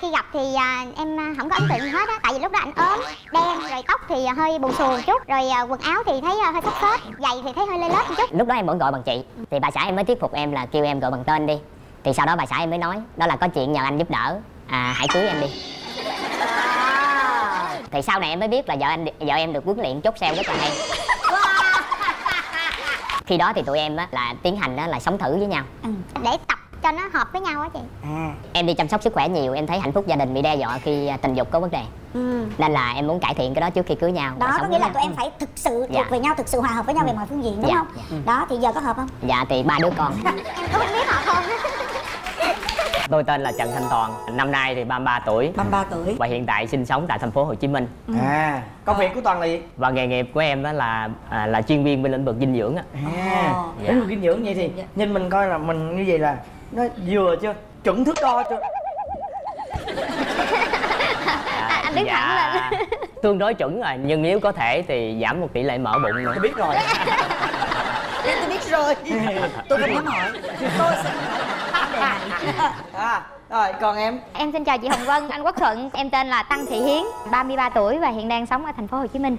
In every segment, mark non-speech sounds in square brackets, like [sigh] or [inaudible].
khi gặp thì à, em à, không có ấn tượng gì hết á. Tại vì lúc đó anh ốm đen rồi tóc thì à, hơi bù xù chút rồi à, quần áo thì thấy à, hơi xốc xếch giày thì thấy hơi lê lết một chút. Lúc đó em vẫn gọi bằng chị. Thì bà xã em mới thuyết phục em là kêu em gọi bằng tên đi. Thì sau đó bà xã em mới nói đó là có chuyện nhờ anh giúp đỡ. À, hãy cưới em đi. Thì sau này em mới biết là vợ anh vợ em được huấn luyện chốt sale rất là hay. Khi đó thì tụi em á là tiến hành đó là sống thử với nhau. Ừ. để tập cho nó hợp với nhau á chị à. em đi chăm sóc sức khỏe nhiều em thấy hạnh phúc gia đình bị đe dọa khi à, tình dục có vấn đề ừ. nên là em muốn cải thiện cái đó trước khi cưới nhau đó có nghĩa là nhau. tụi em phải thực sự thuộc Dạ. về nhau thực sự hòa hợp với nhau về mọi phương diện đúng Dạ, không dạ. đó thì giờ có hợp không dạ thì ba đứa con [laughs] em có biết hợp không [laughs] Tôi tên là Trần Thanh Toàn, năm nay thì 33 tuổi 33 tuổi và hiện tại sinh sống tại thành phố Hồ Chí Minh. à công việc của toàn là gì Và nghề nghiệp của em đó là à, là chuyên viên bên lĩnh vực dinh dưỡng á. à. Dạ. đến dinh dưỡng vậy thì nhìn mình coi là mình như vậy là nó vừa chưa? Chuẩn thước đo chưa? À, anh đứng thẳng lên. tương đối chuẩn rồi, nhưng nếu có thể thì giảm một tỷ lệ mỡ bụng nữa. tôi biết rồi. Tôi biết rồi. Tôi không dám hỏi. Tôi sẽ không hỏi. À rồi còn em Em xin chào chị Hồng Vân, anh Quốc Thuận. Em tên là Tăng Thị Hiến, 33 tuổi và hiện đang sống ở thành phố Hồ Chí Minh.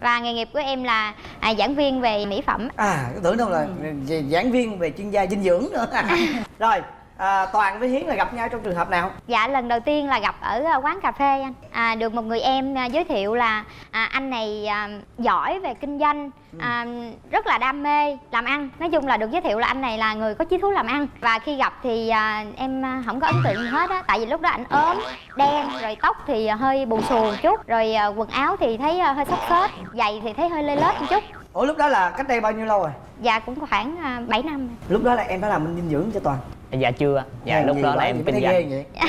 Và nghề nghiệp của em là à, giảng viên về mỹ phẩm. à tưởng đâu là về giảng viên về chuyên gia dinh dưỡng nữa [laughs] rồi à, toàn với hiến là gặp nhau trong trường hợp nào Dạ lần đầu tiên là gặp ở à, quán cà phê anh. À, được một người em à, giới thiệu là à, anh này à, giỏi về kinh doanh, à, rất là đam mê làm ăn. Nói chung là được giới thiệu là anh này là người có chí thú làm ăn. Và khi gặp thì à, em à, không có ấn tượng gì hết á, tại vì lúc đó anh ốm, đen, rồi tóc thì à, hơi bù xù một chút, rồi à, quần áo thì thấy à, hơi xốc xếch, giày thì thấy hơi lê lết một chút. ủa lúc đó là cách đây bao nhiêu lâu rồi Dạ cũng khoảng à, 7 năm. lúc đó là em đã làm dinh dưỡng cho toàn Dạ chưa. Dạ lúc gì đó là em kinh doanh. thấy ghê vậy.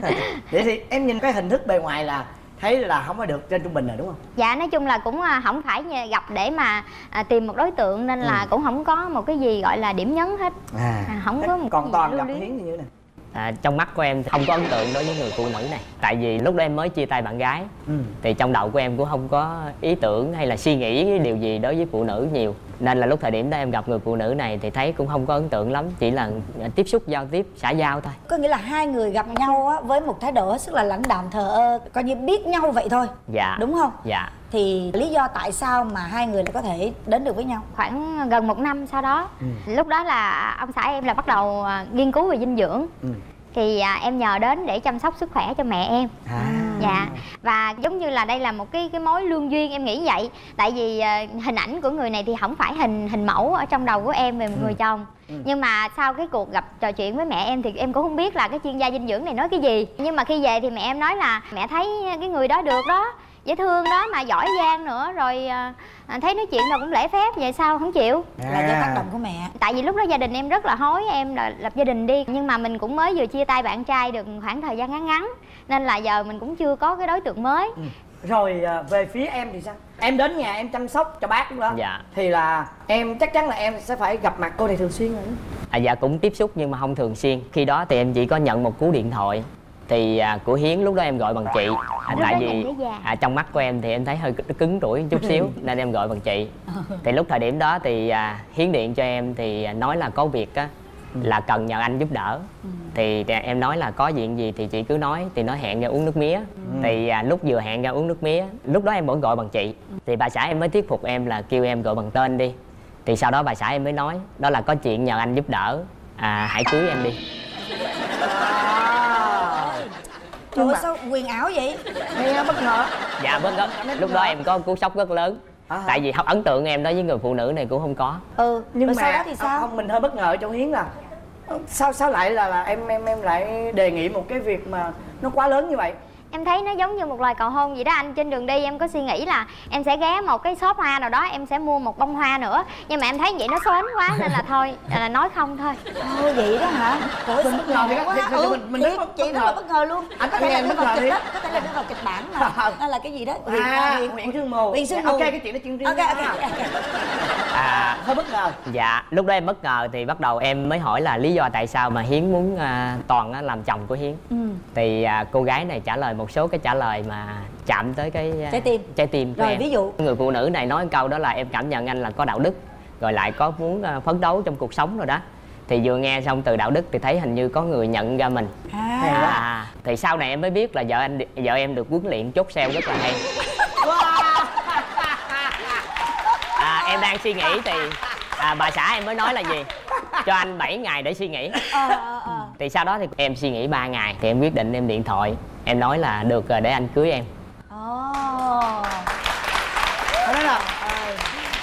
[laughs] Vậy thì em nhìn cái hình thức bề ngoài là thấy là không có được trên trung bình rồi đúng không? Dạ nói chung là cũng à, không phải nhờ- gặp để mà à, tìm một đối tượng nên là cũng không có một cái gì gọi là điểm nhấn hết. À, không có một còn cái gì toàn gặp hiến như thế này À, trong mắt của em thì không có ấn tượng đối với người phụ nữ này. Tại vì lúc đó em mới chia tay bạn gái. Ừ. thì trong đầu của em cũng không có ý tưởng hay là suy nghĩ điều gì đối với phụ nữ nhiều. Nên là lúc thời điểm đó em gặp người phụ nữ này thì thấy cũng không có ấn tượng lắm. Chỉ là tiếp xúc giao tiếp xã giao thôi. Có nghĩa là hai người gặp nhau á, với một thái độ hết sức là lãnh đạm thờ ơ coi như biết nhau vậy thôi. Dạ. Đúng không? Dạ thì lý do tại sao mà hai người lại có thể đến được với nhau? Khoảng gần một năm sau đó, Ừ. lúc đó là ông xã em là bắt đầu à, nghiên cứu về dinh dưỡng. Ừ. Thì à, em nhờ đến để chăm sóc sức khỏe cho mẹ em. à. Dạ. Và giống như là đây là một cái cái mối lương duyên em nghĩ vậy. Tại vì à, hình ảnh của người này thì không phải hình hình mẫu ở trong đầu của em về một người chồng. Nhưng mà sau cái cuộc gặp trò chuyện với mẹ em thì em cũng không biết là cái chuyên gia dinh dưỡng này nói cái gì. Nhưng mà khi về thì mẹ em nói là mẹ thấy cái người đó được đó dễ thương đó mà giỏi giang nữa rồi à, thấy nói chuyện nào cũng lễ phép vậy sao không chịu. Là do tác động của mẹ. Tại vì lúc đó gia đình em rất là hối em là lập gia đình đi nhưng mà mình cũng mới vừa chia tay bạn trai được khoảng thời gian ngắn ngắn nên là giờ mình cũng chưa có cái đối tượng mới. Rồi à, về phía em thì sao? Em đến nhà em chăm sóc cho bác đó. Dạ. thì là em chắc chắn là em sẽ phải gặp mặt cô này thường xuyên rồi đó. à, dạ cũng tiếp xúc nhưng mà không thường xuyên. Khi đó thì em chỉ có nhận một cú điện thoại thì à, của hiến lúc đó em gọi bằng chị. À, tại vì dàng. à, trong mắt của em thì em thấy hơi cứng- tuổi chút xíu [laughs] nên em gọi bằng chị. Thì lúc thời điểm đó thì à, hiến điện cho em thì à, nói là có việc á là cần nhờ anh giúp đỡ. Thì à, em nói là có chuyện gì thì chị cứ nói thì nói hẹn ra uống nước mía. Thì à, lúc vừa hẹn ra uống nước mía lúc đó em vẫn gọi bằng chị. Thì bà xã em mới thuyết phục em là kêu em gọi bằng tên đi. Thì sau đó bà xã em mới nói đó là có chuyện nhờ anh giúp đỡ. À, hãy cưới em đi trời ơi sao quyền ảo vậy? Nghe bất ngờ. Dạ bất ngờ. Lúc đó em có cú sốc rất lớn. À. tại vì ấn tượng em đối với người phụ nữ này cũng không có. Ừ nhưng rồi mà sau đó thì sao? không mình hơi bất ngờ ở chỗ hiến là sao sao lại là, là em em em lại đề nghị một cái việc mà nó quá lớn như vậy em thấy nó giống như một lời cầu hôn vậy đó anh trên đường đi em có suy nghĩ là em sẽ ghé một cái shop hoa nào đó em sẽ mua một bông hoa nữa nhưng mà em thấy vậy nó xoến quá nên là thôi [laughs] là nói không thôi Ồ vậy đó hả? Trời ơi, bất ngờ quá. Ừ, mình- mình bất chị rất ngờ. là bất ngờ luôn. Anh có nghe thể là bất ngờ đi. có thể là đưa vào kịch bản mà. Hay là cái gì đó? À huyện sương mù Huyền sương mù. ok cái chuyện đó chuyện riêng Ok, ok, à, hơi bất ngờ dạ lúc đó em bất ngờ thì bắt đầu em mới hỏi là lý do tại sao mà hiến muốn à, toàn á, làm chồng của hiến Ừ. thì à, cô gái này trả lời một số cái trả lời mà chạm tới cái à, Trái tim. trái tim của Rồi, em. ví dụ? người phụ nữ này nói câu đó là em cảm nhận anh là có đạo đức rồi lại có muốn à, phấn đấu trong cuộc sống rồi đó. Thì vừa nghe xong từ đạo đức thì thấy hình như có người nhận ra mình. À, à, thì sau này em mới biết là vợ anh vợ em được huấn luyện chốt sale rất là hay. [laughs] À, em đang suy nghĩ thì à, bà xã em mới nói là gì? Cho anh 7 ngày để suy nghĩ. Ờ ờ ờ. Thì sau đó thì em suy nghĩ 3 ngày thì em quyết định em điện thoại. Em nói là được rồi để anh cưới em. Ồ Thôi đó là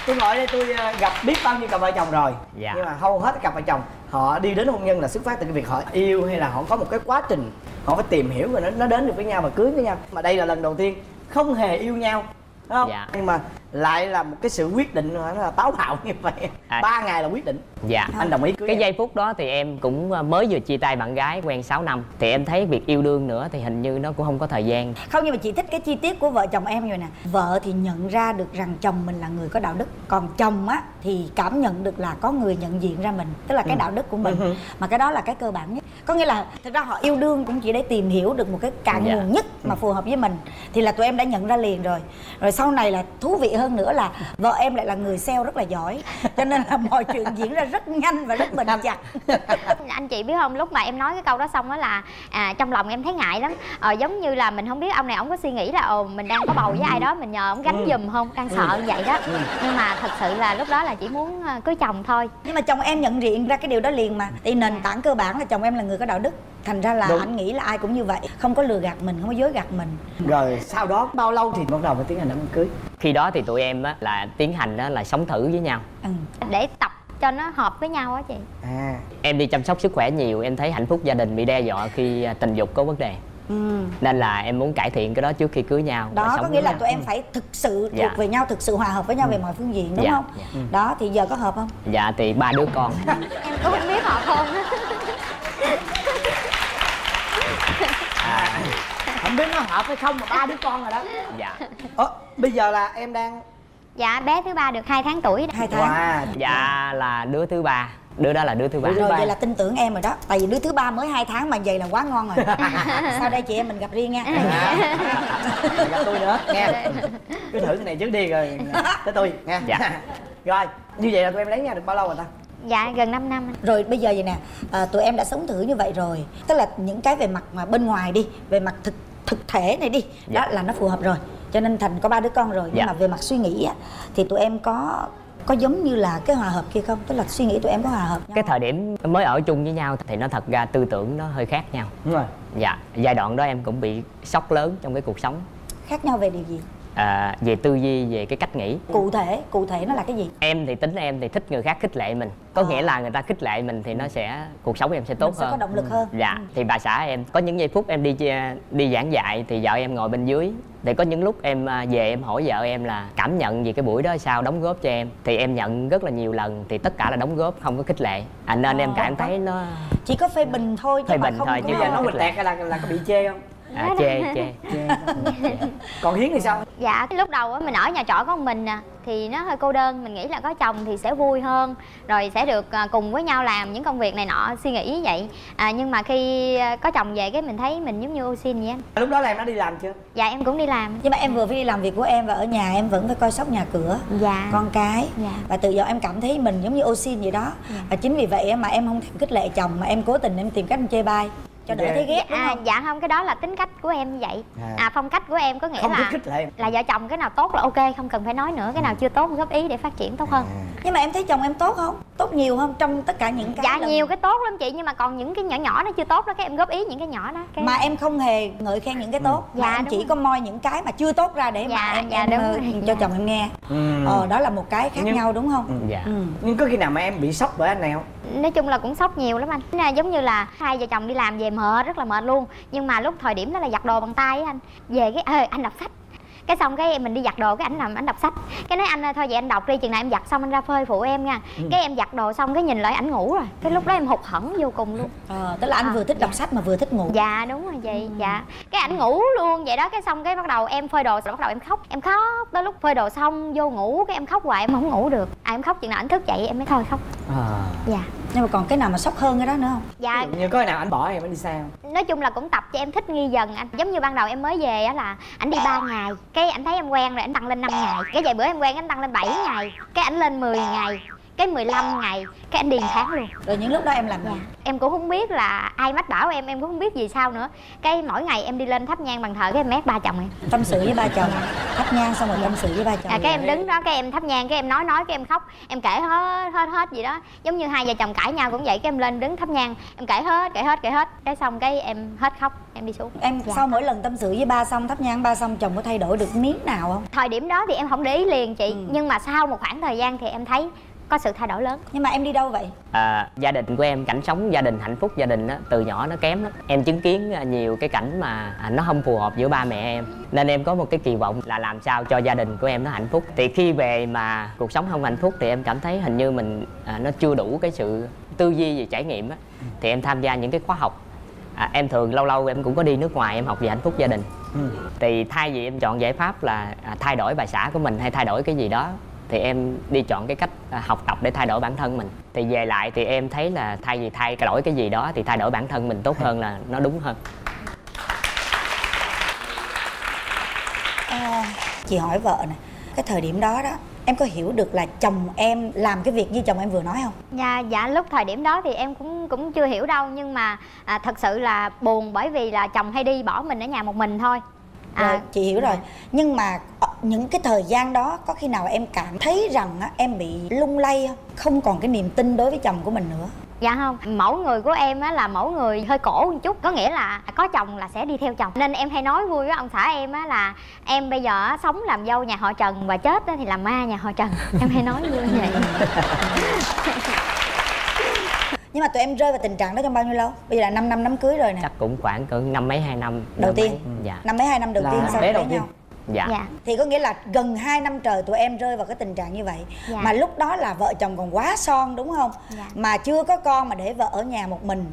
tôi ngồi đây tôi gặp biết bao nhiêu cặp vợ chồng rồi. Dạ. nhưng mà hầu hết các cặp vợ chồng họ đi đến hôn nhân là xuất phát từ cái việc họ yêu hay là họ có một cái quá trình họ phải tìm hiểu rồi nó, nó đến được với nhau và cưới với nhau. Mà đây là lần đầu tiên không hề yêu nhau đúng không? Dạ. nhưng mà lại là một cái sự quyết định nó là táo [laughs] bạo như vậy. À. ba ngày là quyết định. Dạ. Anh đồng ý cưới cái em. giây phút đó thì em cũng ờ, mới vừa chia tay bạn gái quen 6 năm thì em thấy việc yêu đương nữa thì hình như nó cũng không có thời gian. Không nhưng mà chị thích cái chi tiết của vợ chồng em rồi nè. Vợ thì nhận ra được rằng chồng mình là người có đạo đức còn chồng á thì cảm nhận được là có người nhận diện ra mình tức là cái đạo đức của mình. Ừ. mà cái đó là cái cơ bản nhất. Có nghĩa là thực ra họ yêu đương cũng chỉ để tìm hiểu được một cái cạn Dạ. nguồn nhất mà phù hợp với mình thì là tụi em đã nhận ra liền rồi. Rồi sau này là thú vị hơn nữa là vợ em lại là người sale rất là giỏi. Cho nên là mọi chuyện diễn ra rất nhanh và rất bền chặt. [laughs] Anh chị biết không lúc mà em nói cái câu đó xong đó là à, trong lòng em thấy ngại lắm. Ờ, giống như là mình không biết ông này ông có suy nghĩ là ồ mình đang có bầu với ai đó mình nhờ ông gánh Ừ. giùm không? Đang sợ như vậy đó. Nhưng mà thật sự là lúc đó là chỉ muốn ờ, cưới chồng thôi. Nhưng mà chồng em nhận diện ra cái điều đó liền mà. Thì nền tảng cơ bản là chồng em là người có đạo đức thành ra là Đúng. anh nghĩ là ai cũng như vậy. Không có lừa gạt mình không có dối gạt mình. Rồi. Sau đó bao lâu thì bắt đầu mới tiến hành đám cưới? Khi đó thì tụi em á, là tiến hành đó là sống thử với nhau. Ừ. để tập cho nó hợp với nhau á chị. À. Em đi chăm sóc sức khỏe nhiều em thấy hạnh phúc gia đình bị đe dọa khi à, tình dục có vấn đề. Ừ. nên là em muốn cải thiện cái đó trước khi cưới nhau đó có nghĩa là nhau. tụi em phải thực sự thuộc Dạ. về nhau thực sự hòa hợp với nhau về mọi phương diện đúng Dạ, không? Dạ. đó thì giờ có hợp không? Dạ thì ba đứa con. Em cũng không biết họ không á không biết nó hợp hay không mà ba đứa con rồi đó. Dạ. Ơ, bây giờ là em đang dạ bé thứ ba được 2 tháng tuổi hai tháng. Wow. Dạ là đứa thứ ba. Đứa đó là đứa thứ ba. Rồi vậy là tin tưởng em rồi đó. Tại vì đứa thứ ba mới hai tháng mà vậy là quá ngon rồi. [laughs] Sau đây chị em mình gặp riêng nha. À, gặp tôi nữa. Nghe. Cứ thử cái này trước đi rồi tới tôi. Nghe. Dạ. [laughs] rồi như vậy là tụi em lấy nhau được bao lâu rồi ta? Dạ gần 5 năm. Rồi bây giờ vậy nè à, tụi em đã sống thử như vậy rồi. Tức là những cái về mặt mà bên ngoài đi về mặt thực thực thể này đi. Đó Dạ. là nó phù hợp rồi. Cho nên thành có ba đứa con rồi. Nhưng Dạ. mà về mặt suy nghĩ á thì tụi em có có giống như là cái hòa hợp kia không? Tức là suy nghĩ tụi em có hòa hợp nhau cái thời điểm mới ở chung với nhau thì nó thật ra tư tưởng nó hơi khác nhau. Đúng rồi. Dạ giai đoạn đó em cũng bị sốc lớn trong cái cuộc sống. Khác nhau về điều gì à, về tư duy về cái cách nghĩ. Cụ thể cụ thể nó là cái gì? Em thì tính em thì thích người khác khích lệ mình. Có Ờ. nghĩa là người ta khích lệ mình thì nó sẽ cuộc sống em sẽ tốt Mình sẽ hơn. có động lực hơn. Dạ thì bà xã em. Có những giây phút em đi chia- đi giảng dạy thì vợ em ngồi bên dưới. Thì có những lúc em à, về em hỏi vợ em là cảm nhận về cái buổi đó sao đóng góp cho em. Thì em nhận rất là nhiều lần thì tất cả là đóng góp không có khích lệ. À, nên em Ờ. cảm thấy nó chỉ có phê bình thôi Phê mà bình không thôi, có chứ Đúng nó quỳnh tẹt là, là có bị chê không à, chê chê. Chê. Còn hiến thì sao? Dạ cái lúc đầu á mình ở nhà trọ có một mình nè thì nó hơi cô đơn. Mình nghĩ là có chồng thì sẽ vui hơn rồi sẽ được à, cùng với nhau làm những công việc này nọ suy nghĩ vậy. À, nhưng mà khi à, có chồng về cái mình thấy mình giống như ô xin vậy anh lúc đó là em đã đi làm chưa? Dạ em cũng đi làm. Nhưng mà em vừa phải đi làm việc của em và ở nhà em vẫn phải coi sóc nhà cửa dạ. con cái. Dạ. và từ giờ em cảm thấy mình giống như ô xin vậy đó. Và chính vì vậy mà em không thèm khích lệ chồng mà em cố tình em tìm cách em chê bai cho đỡ Dạ. thấy ghét đúng à, không? dạ không cái đó là tính cách của em như vậy. À. à, phong cách của em có nghĩa không thích là khích lệ là vợ chồng cái nào tốt là ok không cần phải nói nữa cái nào chưa tốt góp ý để phát triển tốt hơn. Nhưng mà em thấy chồng em tốt không? Tốt nhiều không? Trong tất cả những cái dạ lần- nhiều cái tốt lắm chị nhưng mà còn những cái nhỏ nhỏ nó chưa tốt đó cái em góp ý những cái nhỏ đó cái mà em không hề ngợi khen những cái tốt Dạ, mà em chỉ rồi. có moi những cái mà chưa tốt ra để mà Dạ, em, dạ, em đúng ờ, cho Dạ. chồng em nghe. Ừ. ờ đó là một cái khác Nhưng- nhau đúng không? Dạ. Ừ. nhưng có khi nào mà em bị sốc bởi anh này không? Nói chung là cũng sốc nhiều lắm anh. Giống như là hai vợ chồng đi làm về mệt rất là mệt luôn. Nhưng mà lúc thời điểm đó là giặt đồ bằng tay á anh. Về cái ê anh đọc sách. Cái xong cái mình đi giặt đồ cái ảnh nằm ảnh đọc sách. Cái nói anh ơi thôi vậy anh đọc đi chừng nào em giặt xong anh ra phơi phụ em nha. Cái em giặt đồ xong cái nhìn lại ảnh ngủ rồi. Cái lúc đó em hụt hẫng vô cùng luôn. Ờ, tức là anh À, vừa thích đọc sách mà vừa thích ngủ. Dạ đúng rồi chị dạ. Cái ảnh ngủ luôn vậy đó cái xong cái bắt đầu em phơi đồ rồi bắt đầu em khóc. Em khóc tới lúc phơi đồ xong vô ngủ cái em khóc hoài em không ngủ được. À em khóc chừng nào ảnh thức dậy em mới thôi khóc. Dạ nhưng mà còn cái nào mà sốc hơn cái đó nữa không? Dạ. Như có khi nào anh bỏ em mới đi sao? Nói chung là cũng tập cho em thích nghi dần anh. Giống như ban đầu em mới về á là ảnh đi 3 ngày cái ảnh thấy em quen rồi ảnh tăng lên 5 ngày. Cái vài bữa em quen ảnh tăng lên 7 ngày cái ảnh lên 10 ngày cái 15 ngày cái anh điền tháng luôn. Rồi những lúc đó em làm gì? Dạ. Em cũng không biết là ai mách bảo em em cũng không biết gì sao nữa. Cái mỗi ngày em đi lên thắp nhang bàn thờ cái em mét ba chồng em. Tâm sự với ba chồng. Thắp nhang xong rồi tâm sự với ba chồng. À, cái em đứng đó cái em thắp nhang cái em nói nói cái em khóc. Em kể hết hết hết gì đó. Giống như hai vợ chồng cãi nhau cũng vậy cái em lên đứng thắp nhang. Em kể hết kể hết kể hết. Cái xong cái em hết khóc em đi xuống. Em Dạ. sau mỗi lần tâm sự với ba xong thắp nhang ba xong chồng có thay đổi được miếng nào không? Thời điểm đó thì em không để ý liền chị. Ừ. nhưng mà sau một khoảng thời gian thì em thấy có sự thay đổi lớn. Nhưng mà em đi đâu vậy? À, gia đình của em cảnh sống gia đình hạnh phúc gia đình á từ nhỏ nó kém lắm. Em chứng kiến à, nhiều cái cảnh mà à, nó không phù hợp giữa ba mẹ em. Nên em có một cái kỳ vọng là làm sao cho gia đình của em nó hạnh phúc. Thì khi về mà cuộc sống không hạnh phúc thì em cảm thấy hình như mình à, nó chưa đủ cái sự tư duy về trải nghiệm á. Thì em tham gia những cái khóa học. À, em thường lâu lâu em cũng có đi nước ngoài em học về hạnh phúc gia đình. Thì thay vì em chọn giải pháp là à, thay đổi bà xã của mình hay thay đổi cái gì đó thì em đi chọn cái cách à, học tập để thay đổi bản thân mình. Thì về lại thì em thấy là thay vì thay đổi cái gì đó thì thay đổi bản thân mình tốt hơn là nó đúng hơn. À, chị hỏi vợ nè cái thời điểm đó đó em có hiểu được là chồng em làm cái việc như chồng em vừa nói không? Dạ dạ lúc thời điểm đó thì em cũng cũng chưa hiểu đâu nhưng mà à, thật sự là buồn bởi vì là chồng hay đi bỏ mình ở nhà một mình thôi. Rồi à, chị hiểu rồi. Nhưng mà những cái thời gian đó có khi nào em cảm thấy rằng á, em bị lung lay không? Không còn cái niềm tin đối với chồng của mình nữa. Dạ không mẫu người của em á là mẫu người hơi cổ một chút. Có nghĩa là có chồng là sẽ đi theo chồng. Nên em hay nói vui với ông xã em á là em bây giờ á, sống làm dâu nhà họ trần và chết á thì làm ma nhà họ trần. [laughs] Em hay nói vui như vậy. [laughs] Nhưng mà tụi em rơi vào tình trạng đó trong bao nhiêu lâu? Bây giờ là 5 năm đám cưới rồi nè. Chắc cũng khoảng cỡ năm mấy hai năm đầu năm tiên? mấy, dạ. Năm mấy hai năm đầu Là tiên sau tiên. nhau dạ. Dạ. Thì có nghĩa là gần 2 năm trời tụi em rơi vào cái tình trạng như vậy. Dạ. mà lúc đó là vợ chồng còn quá son đúng không? Dạ. mà chưa có con mà để vợ ở nhà một mình.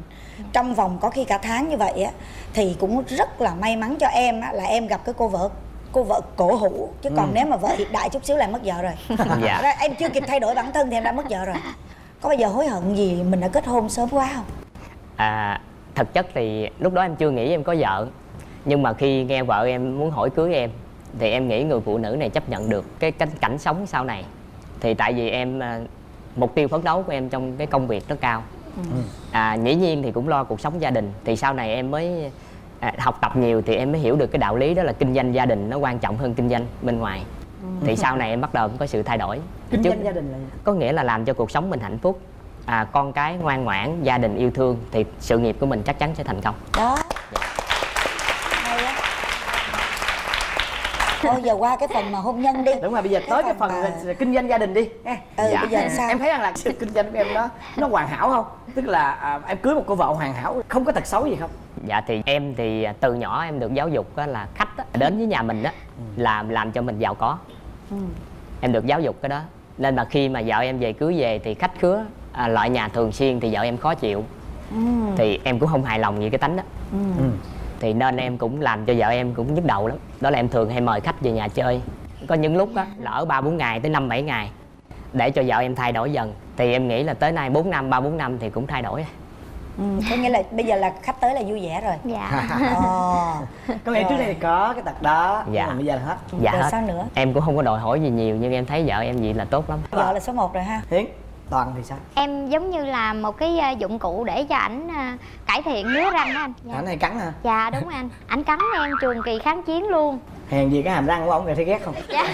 Trong vòng có khi cả tháng như vậy á thì cũng rất là may mắn cho em á, là em gặp cái cô vợ cô vợ cổ hủ. Chứ còn nếu mà vợ hiện đại chút xíu là em mất vợ rồi. [laughs] Dạ. Em chưa kịp thay đổi bản thân thì em đã mất vợ rồi. Có bao giờ hối hận gì mình đã kết hôn sớm quá không? À, thực chất thì lúc đó em chưa nghĩ em có vợ. Nhưng mà khi nghe vợ em muốn hỏi cưới em thì em nghĩ người phụ nữ này chấp nhận được cái cảnh, cảnh sống sau này. Thì tại vì em à, mục tiêu phấn đấu của em trong cái công việc rất cao. À, dĩ nhiên thì cũng lo cuộc sống gia đình. Thì sau này em mới à, học tập nhiều thì em mới hiểu được cái đạo lý đó là kinh doanh gia đình nó quan trọng hơn kinh doanh bên ngoài. Thì sau này em bắt đầu cũng có sự thay đổi. Kinh doanh gia đình là có nghĩa là làm cho cuộc sống mình hạnh phúc. À, con cái ngoan ngoãn gia đình yêu thương thì sự nghiệp của mình chắc chắn sẽ thành công. Đó hay á thôi giờ qua cái phần mà hôn nhân đi. Đúng rồi bây giờ Cái tới cái phần phần mà- kinh doanh gia đình đi. Nha ừ Dạ. bây giờ sao? Em thấy rằng là sự kinh doanh của em nó nó hoàn hảo không? Tức là à, em cưới một cô vợ hoàn hảo không có tật xấu gì không? Dạ thì em thì từ nhỏ em được giáo dục á, là khách á, đến với nhà mình á làm làm cho mình giàu có. Em được giáo dục cái đó. Nên mà khi mà vợ em về cưới về thì khách khứa à, loại nhà thường xuyên thì vợ em khó chịu. Thì em cũng không hài lòng về cái tánh đó thì nên em cũng làm cho vợ em cũng nhức đầu lắm. Đó là em thường hay mời khách về nhà chơi. Có những lúc á là ở ba bốn ngày tới năm bảy ngày để cho vợ em thay đổi dần. Thì em nghĩ là tới nay 4 năm ba bốn năm thì cũng thay đổi. Ừ, có nghĩa là bây giờ là khách tới là vui vẻ rồi. Dạ. Ồ, [laughs] có nghĩa trước đây thì có cái tật đó nhưng Dạ. mà bây giờ là hết. Dạ rồi hết. sao nữa? Em cũng không có đòi hỏi gì nhiều nhưng em thấy vợ em vậy là tốt lắm. Vợ là số 1 rồi ha. Hiến toàn thì sao? Em giống như là một cái à, dụng cụ để cho ảnh à, cải thiện ngứa răng đó anh. Dạ. ảnh hay cắn hả? Dạ đúng anh. Ảnh cắn em trường kỳ kháng chiến luôn. Hèn gì cái hàm răng của ông người thấy ghét không? Dạ. [laughs]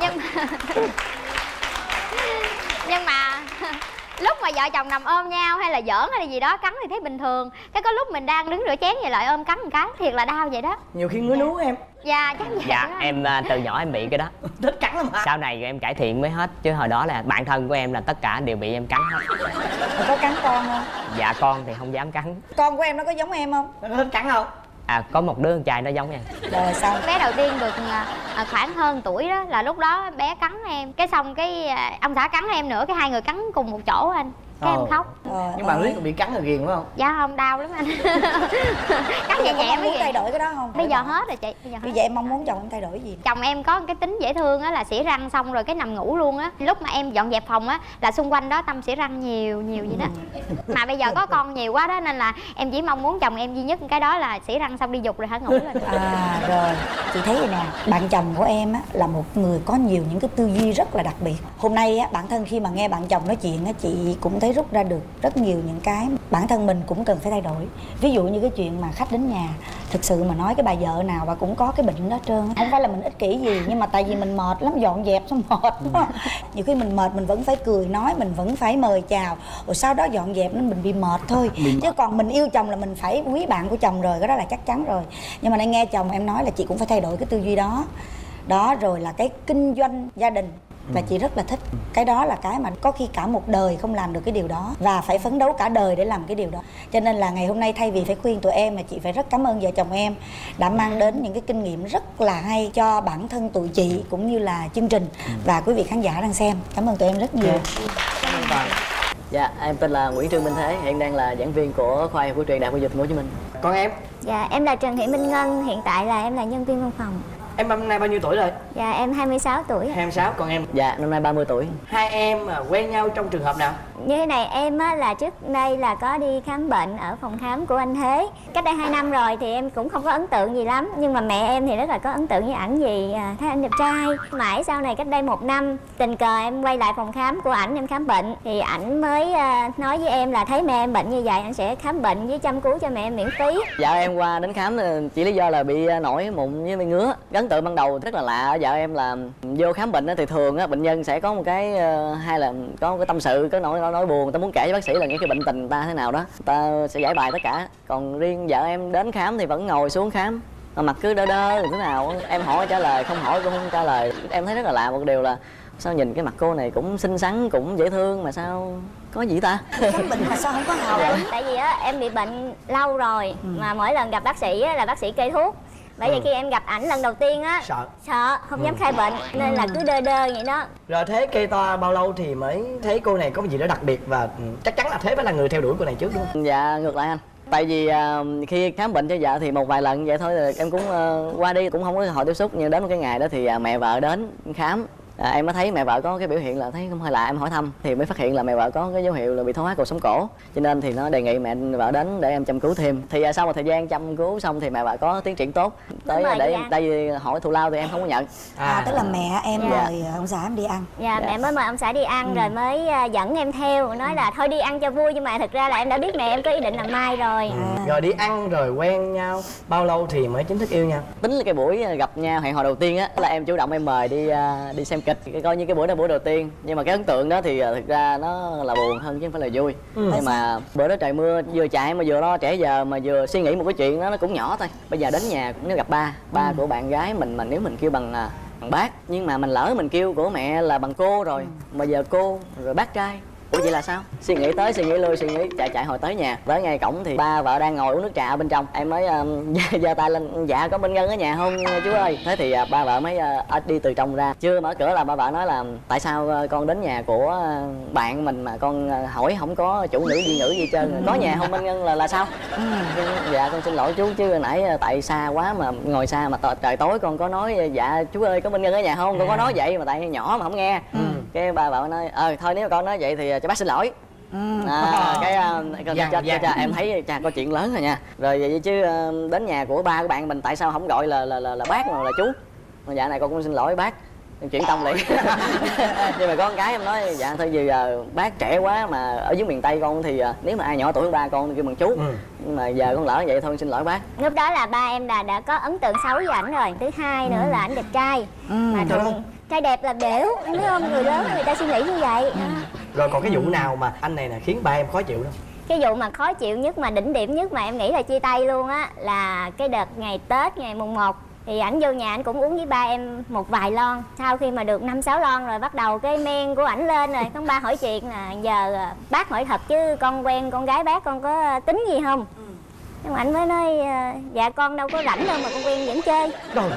Nhưng mà [laughs] nhưng mà lúc mà vợ chồng nằm ôm nhau hay là giỡn hay là gì đó cắn thì thấy bình thường. Cái có lúc mình đang đứng rửa chén vậy lại ôm cắn một cái thiệt là đau vậy đó. Nhiều khi ngứa núa em. Dạ chắc vậy dạ em à, từ nhỏ em bị cái đó. [laughs] Thích cắn lắm hả? Sau này em cải thiện mới hết chứ hồi đó là bạn thân của em là tất cả đều bị em cắn hết. Có cắn con không? Dạ con thì không dám cắn. Con của em nó có giống em không? Nó có thích cắn không à có một đứa con trai nó giống em. Rồi xong bé đầu tiên được à, à, khoảng hơn tuổi đó là lúc đó bé cắn em. Cái xong cái à, ông xã cắn em nữa cái hai người cắn cùng một chỗ anh cái Ồ. em khóc. Trời nhưng mà riết bị cắn là ghiền phải không? Dạ không đau lắm anh. [laughs] Cắt nhẹ nhẹ em mới thay đổi cái đó không? Bây giờ hết rồi chị bây giờ hết bây giờ em mong muốn chồng em thay đổi gì? Chồng em có cái tính dễ thương á là xỉa răng xong rồi cái nằm ngủ luôn á. Lúc mà em dọn dẹp phòng á là xung quanh đó tâm xỉa răng nhiều nhiều gì đó. Mà bây giờ có con nhiều quá đó nên là em chỉ mong muốn chồng em duy nhất cái đó là xỉa răng xong đi dục rồi hả ngủ lên. À rồi. Chị thấy vậy nè bạn chồng của em á là một người có nhiều những cái tư duy rất là đặc biệt. Hôm nay á bản thân khi mà nghe bạn chồng nói chuyện á chị cũng thấy rút ra được rất nhiều những cái bản thân mình cũng cần phải thay đổi. Ví dụ như cái chuyện mà khách đến nhà thực sự mà nói cái bà vợ nào bà cũng có cái bệnh đó trơn không phải là mình ích kỷ gì nhưng mà tại vì mình mệt lắm dọn dẹp xong [laughs] mệt không? nhiều khi mình mệt mình vẫn phải cười nói mình vẫn phải mời chào. Rồi sau đó dọn dẹp nên mình bị mệt thôi. Chứ còn mình yêu chồng là mình phải quý bạn của chồng rồi cái đó là chắc chắn rồi. Nhưng mà nay nghe chồng em nói là chị cũng phải thay đổi cái tư duy đó. Đó rồi là cái kinh doanh gia đình là chị rất là thích. Cái đó là cái mà có khi cả một đời không làm được cái điều đó. Và phải phấn đấu cả đời để làm cái điều đó. Cho nên là ngày hôm nay thay vì phải khuyên tụi em mà chị phải rất cảm ơn vợ chồng em đã mang đến những cái kinh nghiệm rất là hay cho bản thân tụi chị cũng như là chương trình. Và quý vị khán giả đang xem cảm ơn tụi em rất nhiều. Dạ em tên là Nguyễn Trương Minh Thế hiện đang là giảng viên của khoa của truyền đại học y dược thành phố Hồ Chí Minh. Còn em Dạ, em là Trần Thị Minh Ngân, hiện tại là em là nhân viên văn phòng. Em năm nay bao nhiêu tuổi rồi Dạ, em 26 tuổi. 26 còn em dạ năm nay 30 tuổi hai em à, quen nhau trong trường hợp nào Như thế này, em á, là trước đây là có đi khám bệnh ở phòng khám của anh Thế. Cách đây 2 năm rồi thì em cũng không có ấn tượng gì lắm. Nhưng mà mẹ em thì rất là có ấn tượng với ảnh vì à, thấy ảnh đẹp trai. Mãi sau này cách đây một năm, tình cờ em quay lại phòng khám của ảnh em khám bệnh. Thì ảnh mới à, nói với em là thấy mẹ em bệnh như vậy, anh sẽ khám bệnh với chăm cứu cho mẹ em miễn phí. Dạ em qua đến khám ờ, chỉ lý do là bị ờ, nổi mụn với ngứa Ấn tượng ban đầu rất là lạ. Ở vợ em là vô khám bệnh á thì thường á bệnh nhân sẽ có một cái ờ, hay là có một cái tâm sự có nỗi nỗi, buồn. Ta muốn kể với bác sĩ là những cái bệnh tình người ta thế nào đó. Ta sẽ giải bài tất cả. Còn riêng vợ em đến khám thì vẫn ngồi xuống khám. Mà mặt cứ đơ đơ thì thế nào á. em hỏi trả lời không hỏi cũng không trả lời. Em thấy rất là lạ một điều là sao nhìn cái mặt cô này cũng xinh xắn cũng dễ thương mà sao có gì ta? Khám bệnh mà sao không có hào tại, hứng? Tại vì á em bị bệnh lâu rồi mà mỗi lần gặp bác sĩ á, là bác sĩ kê thuốc bởi vì khi em gặp ảnh lần đầu tiên á sợ. sợ không dám khai bệnh nên là cứ đơ đơ vậy đó. Rồi thế cây to bao lâu thì mới thấy cô này có cái gì đó đặc biệt và ừ, chắc chắn là thế phải là người theo đuổi cô này trước đúng không? Dạ ngược lại anh. Tại vì à, khi khám bệnh cho vợ thì một vài lần vậy thôi em cũng ờ, qua đi cũng không có hội tiếp xúc nhưng đến một cái ngày đó thì à, mẹ vợ đến khám À, em mới thấy mẹ vợ có cái biểu hiện là thấy không hơi lạ em hỏi thăm thì mới phát hiện là mẹ vợ có cái dấu hiệu là bị thoái hóa cột sống cổ. Cho nên thì nó đề nghị mẹ vợ đến để em chăm cứu thêm. Thì à, sau một thời gian chăm cứu xong thì mẹ vợ có tiến triển tốt. Tới để em tại vì hỏi thù lao thì em không có nhận. À tức là mẹ em Dạ. mời ông xã em đi ăn. Dạ Dạ. mẹ mới mời ông xã đi ăn rồi mới à, dẫn em theo. Nói là thôi đi ăn cho vui nhưng mà thực ra là em đã biết mẹ em có ý định làm mai rồi. Rồi đi ăn rồi quen nhau. Bao lâu thì mới chính thức yêu nhau? Tính là cái buổi à, gặp nhau hẹn hò đầu tiên á là em chủ động em mời đi à, đi xem kịch Cái coi như cái buổi đó buổi đầu tiên. Nhưng mà cái ấn tượng đó thì à, thực ra nó là buồn hơn chứ không phải là vui. Nhưng mà bữa đó trời mưa vừa chạy mà vừa lo trẻ giờ mà vừa suy nghĩ một cái chuyện đó nó cũng nhỏ thôi. Bây giờ đến nhà cũng nếu gặp ba ba của bạn gái mình mà nếu mình kêu bằng à, bằng bác nhưng mà mình lỡ mình kêu của mẹ là bằng cô rồi mà giờ cô rồi bác trai Ủa vậy là sao? Suy nghĩ tới, suy nghĩ lui, suy nghĩ. Chạy chạy hồi tới nhà. Tới ngay cổng thì ba vợ đang ngồi uống nước trà ở bên trong. Em mới um, [laughs] giơ tay lên. Dạ có bên Ngân ở nhà không chú ơi? Thế thì à, ba vợ mới à, đi từ trong ra. Chưa mở cửa là ba vợ nói là Tại sao à, con đến nhà của à, bạn mình mà con à, hỏi không có chủ nữ gì ngữ gì trơn? Có nhà không bên Ngân là là sao? [laughs] Dạ con xin lỗi chú. Chứ nãy tại xa quá mà ngồi xa mà trời tối con có nói Dạ chú ơi có bên Ngân ở nhà không? Con có nói vậy mà tại nhỏ mà không nghe. Cái ba vợ nói Ờ thôi nếu con nói vậy thì cho bác xin lỗi. À, [laughs] cái uh, cho, Dạ, cho, dạ. cho, cho em thấy cha có chuyện lớn rồi nha. Rồi vậy chứ ờ, đến nhà của ba của bạn mình tại sao không gọi là là là, là bác mà là chú? Mà dạ này con cũng xin lỗi bác. Em chuyển tông liền. [laughs] Nhưng mà có con cái em nói dạ thôi vì giờ bác trẻ quá mà ở dưới miền tây con thì ờ, nếu mà ai nhỏ tuổi hơn ba con thì kêu bằng chú. Ừ. nhưng mà giờ con lỡ vậy thôi xin lỗi bác. Lúc đó là ba em đã đã có ấn tượng xấu với ảnh rồi. Thứ hai nữa là ảnh đẹp trai. Mà thường trai đẹp là đểu biết không? Người lớn người ta suy nghĩ như vậy. Đó. Rồi còn cái vụ nào mà anh này nè khiến ba em khó chịu đâu cái vụ mà khó chịu nhất mà đỉnh điểm nhất mà em nghĩ là chia tay luôn á là cái đợt ngày tết ngày mùng 1 thì ảnh vô nhà ảnh cũng uống với ba em một vài lon. Sau khi mà được năm sáu lon rồi bắt đầu cái men của ảnh lên rồi. Con ba hỏi chuyện là giờ à, bác hỏi thật chứ con quen con gái bác con có tính gì không nhưng mà ảnh mới nói à, dạ con đâu có rảnh đâu mà con quen vẫn chơi. Rồi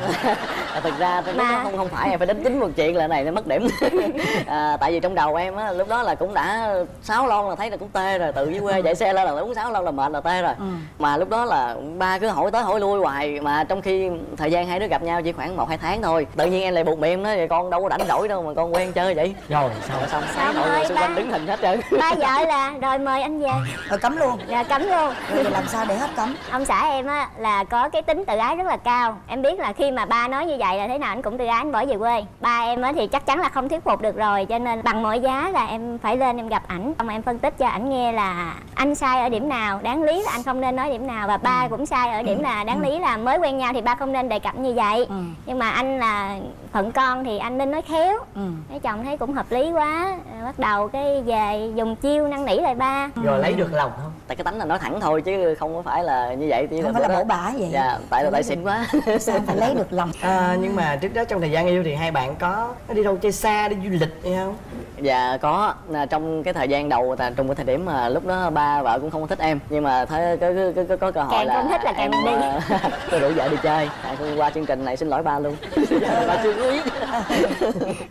à, thực ra tôi Mà- không không phải em phải đánh tính một chuyện là này nó mất điểm. [laughs] À, tại vì trong đầu em á lúc đó là cũng đã sáu lon là thấy là cũng tê rồi tự dưới quê chạy xe lên là uống sáu lon là mệt là tê rồi. Mà lúc đó là ba cứ hỏi tới hỏi lui hoài mà trong khi thời gian hai đứa gặp nhau chỉ khoảng một hai tháng thôi tự nhiên em lại buộc miệng nói con đâu có rảnh rỗi đâu mà con quen chơi vậy. Rồi sao? Xong Xong mọi người xung ba- quanh đứng hình hết trơn. Ba vợ là rồi mời anh về. Rồi cấm luôn. Rồi cấm luôn. Rồi làm sao để hết cấm. Ông xã em á là có cái tính tự ái rất là cao. Em biết là khi mà ba nói như vậy là thế nào anh cũng tự ái anh bỏ về quê. Ba em á thì chắc chắn là không thuyết phục được rồi cho nên bằng mọi giá là em phải lên em gặp ảnh. Xong em phân tích cho ảnh nghe là anh sai ở điểm nào đáng lý là anh không nên nói điểm nào và ba cũng sai ở điểm là đáng lý là mới quen nhau thì ba không nên đề cập như vậy. Ừ. nhưng mà anh là phận con thì anh nên nói khéo. Ừ. mấy chồng thấy cũng hợp lý quá bắt đầu cái về dùng chiêu năn nỉ lại ba. Rồi lấy được lòng không? Tại cái tánh là nói thẳng thôi chứ không có phải là như vậy chỉ không phải là bổ bả vậy dạ tại là tại xịn quá sao phải lấy được lòng? À, [laughs] nhưng mà trước đó trong thời gian yêu thì hai bạn có đi đâu chơi xa đi du lịch hay không? Dạ có. Là trong cái thời gian đầu là trong cái thời điểm mà lúc đó ba vợ cũng không có thích em. Nhưng mà thấy có có, có, có, có cơ hội Càng là không thích là càng em, đi. ờ, [laughs] tôi rủ vợ đi chơi. À, qua chương trình này xin lỗi ba luôn. [laughs] Ba chưa có biết.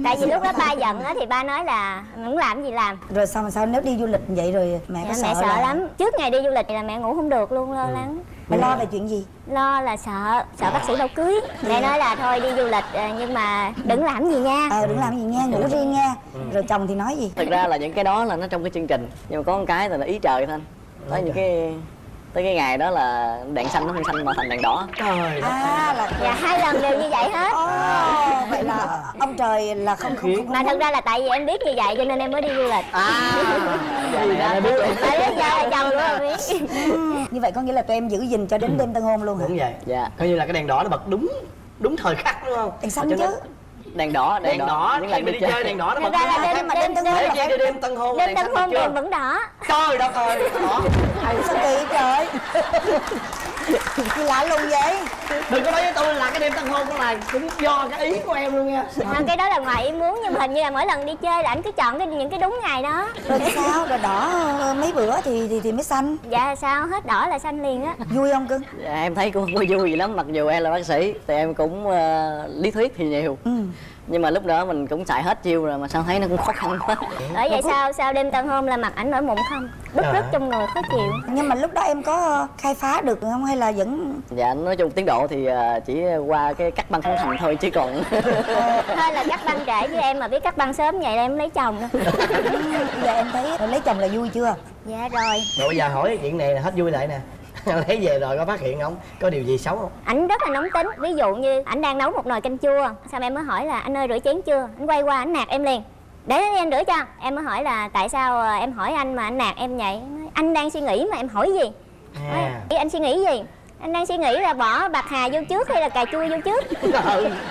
Tại vì lúc đó ba giận á thì ba nói là muốn làm gì làm? Rồi xong sao nếu đi du lịch vậy rồi mẹ dạ, có sợ, mẹ sợ là- lắm. Trước ngày đi du lịch thì là mẹ ngủ không được luôn lo lắng. Mẹ lo về chuyện gì? Lo là sợ sợ bác sĩ đâu cưới. Mẹ nói là thôi đi du lịch ờ, nhưng mà đừng làm gì nha. Ờ đừng làm gì nghe ngủ riêng nghe rồi chồng thì nói gì? Thực ra là những cái đó là nó trong cái chương trình. Nhưng mà có một cái là ý trời thôi tới những cái tới cái ngày đó là đèn xanh nó không xanh mà thành đèn đỏ. Trời đất à là dạ hai lần đều như vậy hết. Ồ, vậy là ông trời là không không không, mà thật ra là tại vì em biết như vậy cho nên em mới đi du lịch. À vậy là nó biết. Tại là chồng của em biết. Ừ, như vậy có nghĩa là tụi em giữ gìn cho đến đêm tân hôn luôn hả? Đúng vậy. Dạ. Coi như là cái đèn đỏ nó bật đúng đúng thời khắc đúng không? Đèn xanh chứ đèn đỏ đèn đỏ. những khi mà đi chơi đèn đỏ nó bật ra là đêm mà đêm tân đêm hôn là đêm tân hôn đêm đèn tân hôn đèn vẫn đỏ. Trời đất ơi. Đó sao kỳ trời [laughs] gì lạ lùng vậy? Đừng có nói với tôi là cái đêm tân hôn đó là cũng do cái ý của em luôn nha. À, cái đó là ngoài ý muốn nhưng mà hình như là mỗi lần đi chơi là anh cứ chọn cái những cái đúng ngày đó. Rồi sao? Rồi đỏ ờ, mấy bữa thì thì thì mới xanh. Dạ sao? Hết đỏ là xanh liền á. Vui không cưng? Dạ, em thấy cũng không có vui gì lắm mặc dù em là bác sĩ thì em cũng ờ, lý thuyết thì nhiều. Ừ nhưng mà lúc đó mình cũng xài hết chiêu rồi mà sao thấy nó cũng khó khăn quá. Bởi vậy sao sao đêm tân hôn là mặt ảnh nổi mụn không? Bứt rứt trong người khó chịu. Nhưng mà lúc đó em có khai phá được không hay là vẫn dạ nói chung tiến độ thì ờ, chỉ qua cái cắt băng khánh thành thôi chứ còn [laughs] thôi là cắt băng trễ với em mà biết cắt băng sớm vậy là em lấy chồng. Đó [laughs] giờ em thấy lấy chồng là vui chưa? Dạ rồi. Rồi bây giờ hỏi cái chuyện này là hết vui lại nè [laughs] lấy về rồi có phát hiện không? Có điều gì xấu không? Ảnh rất là nóng tính. Ví dụ như ảnh đang nấu một nồi canh chua. Xong em mới hỏi là anh ơi rửa chén chưa? Anh quay qua ảnh nạt em liền. Để em rửa cho. Em mới hỏi là tại sao ờ, em hỏi anh mà anh nạt em vậy? Nói, anh đang suy nghĩ mà em hỏi gì? À. "Ý, anh suy nghĩ gì anh đang suy nghĩ là bỏ bạc hà vô trước hay là cà chua vô trước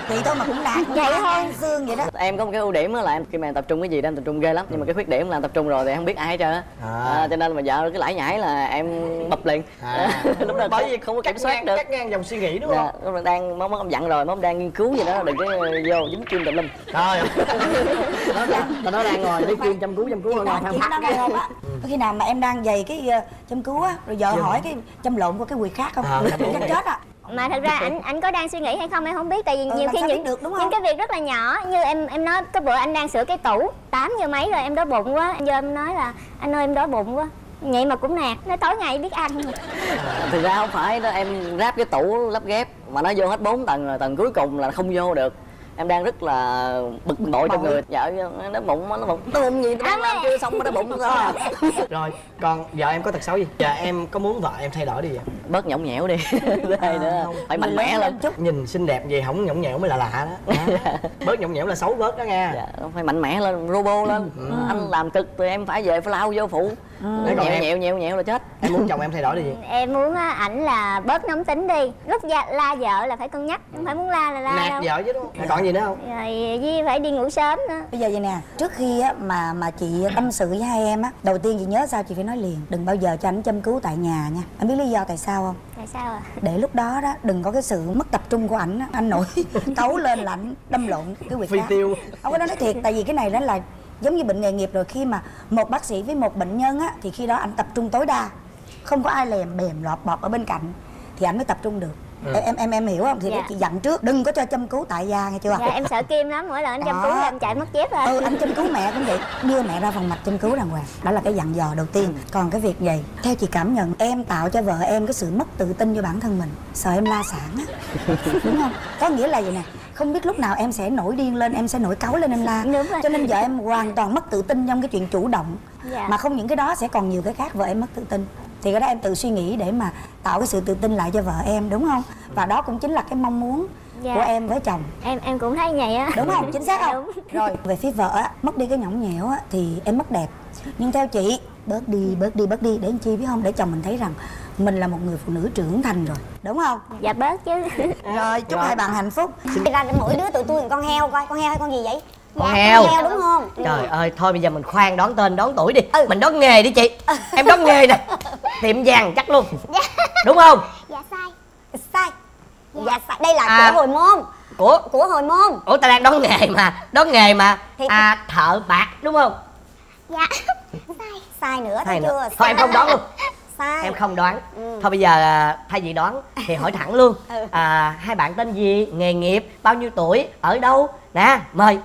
vậy thôi mà cũng đạt Vậy thôi. xương vậy đó em có một cái ưu điểm á là em khi mà em tập trung cái gì đó em tập trung ghê lắm nhưng mà cái khuyết điểm là em tập trung rồi thì em không biết ai hết trơn á À. à, cho nên mà vợ cứ lải nhải là em bập liền à lúc đó bởi không, vì không có kiểm soát ngang- được cắt ngang dòng suy nghĩ đúng dạ, không lúc đó đang mong mong dặn rồi mong đang nghiên cứu gì đó đừng có vô dính kim tùm lum trời nó đang nó đang ngồi lấy kim chăm cứu chăm cứu ngồi chuyện phát cái không á có khi nào mà em đang giày cái ờ, châm cứu á rồi vợ hỏi cái châm lộn qua cái quyệt khác không À, à, chắc chết á mà thật ra ảnh ảnh có đang suy nghĩ hay không em không biết tại vì Ừ, nhiều khi những được, đúng không? những cái việc rất là nhỏ như em em nói cái bữa anh đang sửa cái tủ 8 giờ mấy rồi em đói bụng quá giờ em nói là anh ơi em đói bụng quá. Vậy mà cũng nạt nó tối ngày biết ăn. Thực ra không phải đó em ráp cái tủ lắp ghép mà nó vô hết 4 tầng rồi tầng cuối cùng là không vô được em đang rất là bực bội trong người. vợ nó bụng nó bụng nó bụng. Gì đang làm chưa xong mà nó bụng sao [laughs] rồi còn vợ em có tật xấu gì? Giờ em có muốn vợ em thay đổi đi vậy bớt nhõng nhẽo đi. [laughs] Đây nữa. Không. phải mạnh mẽ lên. chút. Nhìn xinh đẹp vậy không nhõng nhẽo mới là lạ đó. [laughs] Bớt nhõng nhẽo là xấu bớt đó nha. Dạ, phải mạnh mẽ lên robo lên. Anh làm cực thì em phải về phải lao vô phụ Thế còn nhẹo em? nhẹo nhẹo nhẹo là chết. Em muốn chồng em thay đổi đi gì? [laughs] Em muốn á, ảnh là bớt nóng tính đi. Lúc la vợ là phải cân nhắc không phải muốn la là la nạt đâu. vợ chứ đúng không? Còn gì nữa không? Rồi với phải đi ngủ sớm nữa. Bây giờ vậy nè trước khi á, mà mà chị tâm sự với hai em á đầu tiên chị nhớ sao chị phải nói liền đừng bao giờ cho anh châm cứu tại nhà nha. Anh biết lý do tại sao không? Tại sao à để lúc đó đó đừng có cái sự mất tập trung của ảnh á. anh nổi [laughs] cấu lên là ảnh đâm lộn cái quyệt phi tiêu. Không có nói thiệt tại vì cái này đó là giống như bệnh nghề nghiệp rồi khi mà một bác sĩ với một bệnh nhân á thì khi đó anh tập trung tối đa. Không có ai lèm bèm lọt bọt ở bên cạnh thì anh mới tập trung được. Em em em em hiểu không? Thì Dạ. chị dặn trước đừng có cho châm cứu tại gia nghe chưa? Dạ em sợ kim lắm mỗi lần anh chăm Đó. cứu là em chạy mất dép à ừ anh châm cứu mẹ cũng vậy. Đưa mẹ ra phòng mạch châm cứu đàng hoàng. Đó là cái dặn dò đầu tiên. Còn cái việc gì? Theo chị cảm nhận em tạo cho vợ em cái sự mất tự tin cho bản thân mình. Sợ em la sản á. Đúng không? Có nghĩa là vậy nè không biết lúc nào em sẽ nổi điên lên em sẽ nổi cáu lên em la. [laughs] Đúng rồi. cho nên vợ em hoàn toàn mất tự tin trong cái chuyện chủ động. Dạ. mà không những cái đó sẽ còn nhiều cái khác vợ em mất tự tin. Thì cái đó em tự suy nghĩ để mà tạo cái sự tự tin lại cho vợ em đúng không? Và đó cũng chính là cái mong muốn Dạ. của em với chồng. Em em cũng thấy vậy á. Đúng không? Chính xác không? Đúng. rồi về phía vợ á mất đi cái nhõng nhẽo á thì em mất đẹp. Nhưng theo chị bớt đi bớt đi bớt đi. Để làm chi biết không? Để chồng mình thấy rằng mình là một người phụ nữ trưởng thành rồi đúng không? Dạ bớt chứ. Rồi chúc hai bạn hạnh phúc. Ra mỗi đứa tụi tôi con heo coi con heo hay con gì vậy? Con heo. con heo đúng không? Trời ơi, thôi bây giờ mình khoan đón tên, đón tuổi đi. Ừ. Mình đón nghề đi chị. Em đón nghề nè. Tiệm vàng chắc luôn. Đúng không? dạ sai. Sai. Dạ. Sai. Đây là À. của hồi môn. Của? Của hồi môn. Ủa ta đang đón nghề mà. Đón nghề mà. Thì- À thợ bạc đúng không? dạ. [laughs] Sai. Sai nữa thấy nữa. chưa? Thôi em không đoán luôn sai Em không đoán. Ừ. Thôi bây giờ à, thay vì đoán Thì hỏi thẳng luôn. [laughs] Ừ. à, Hai bạn tên gì, nghề nghiệp, bao nhiêu tuổi, ở đâu? Nè, mời.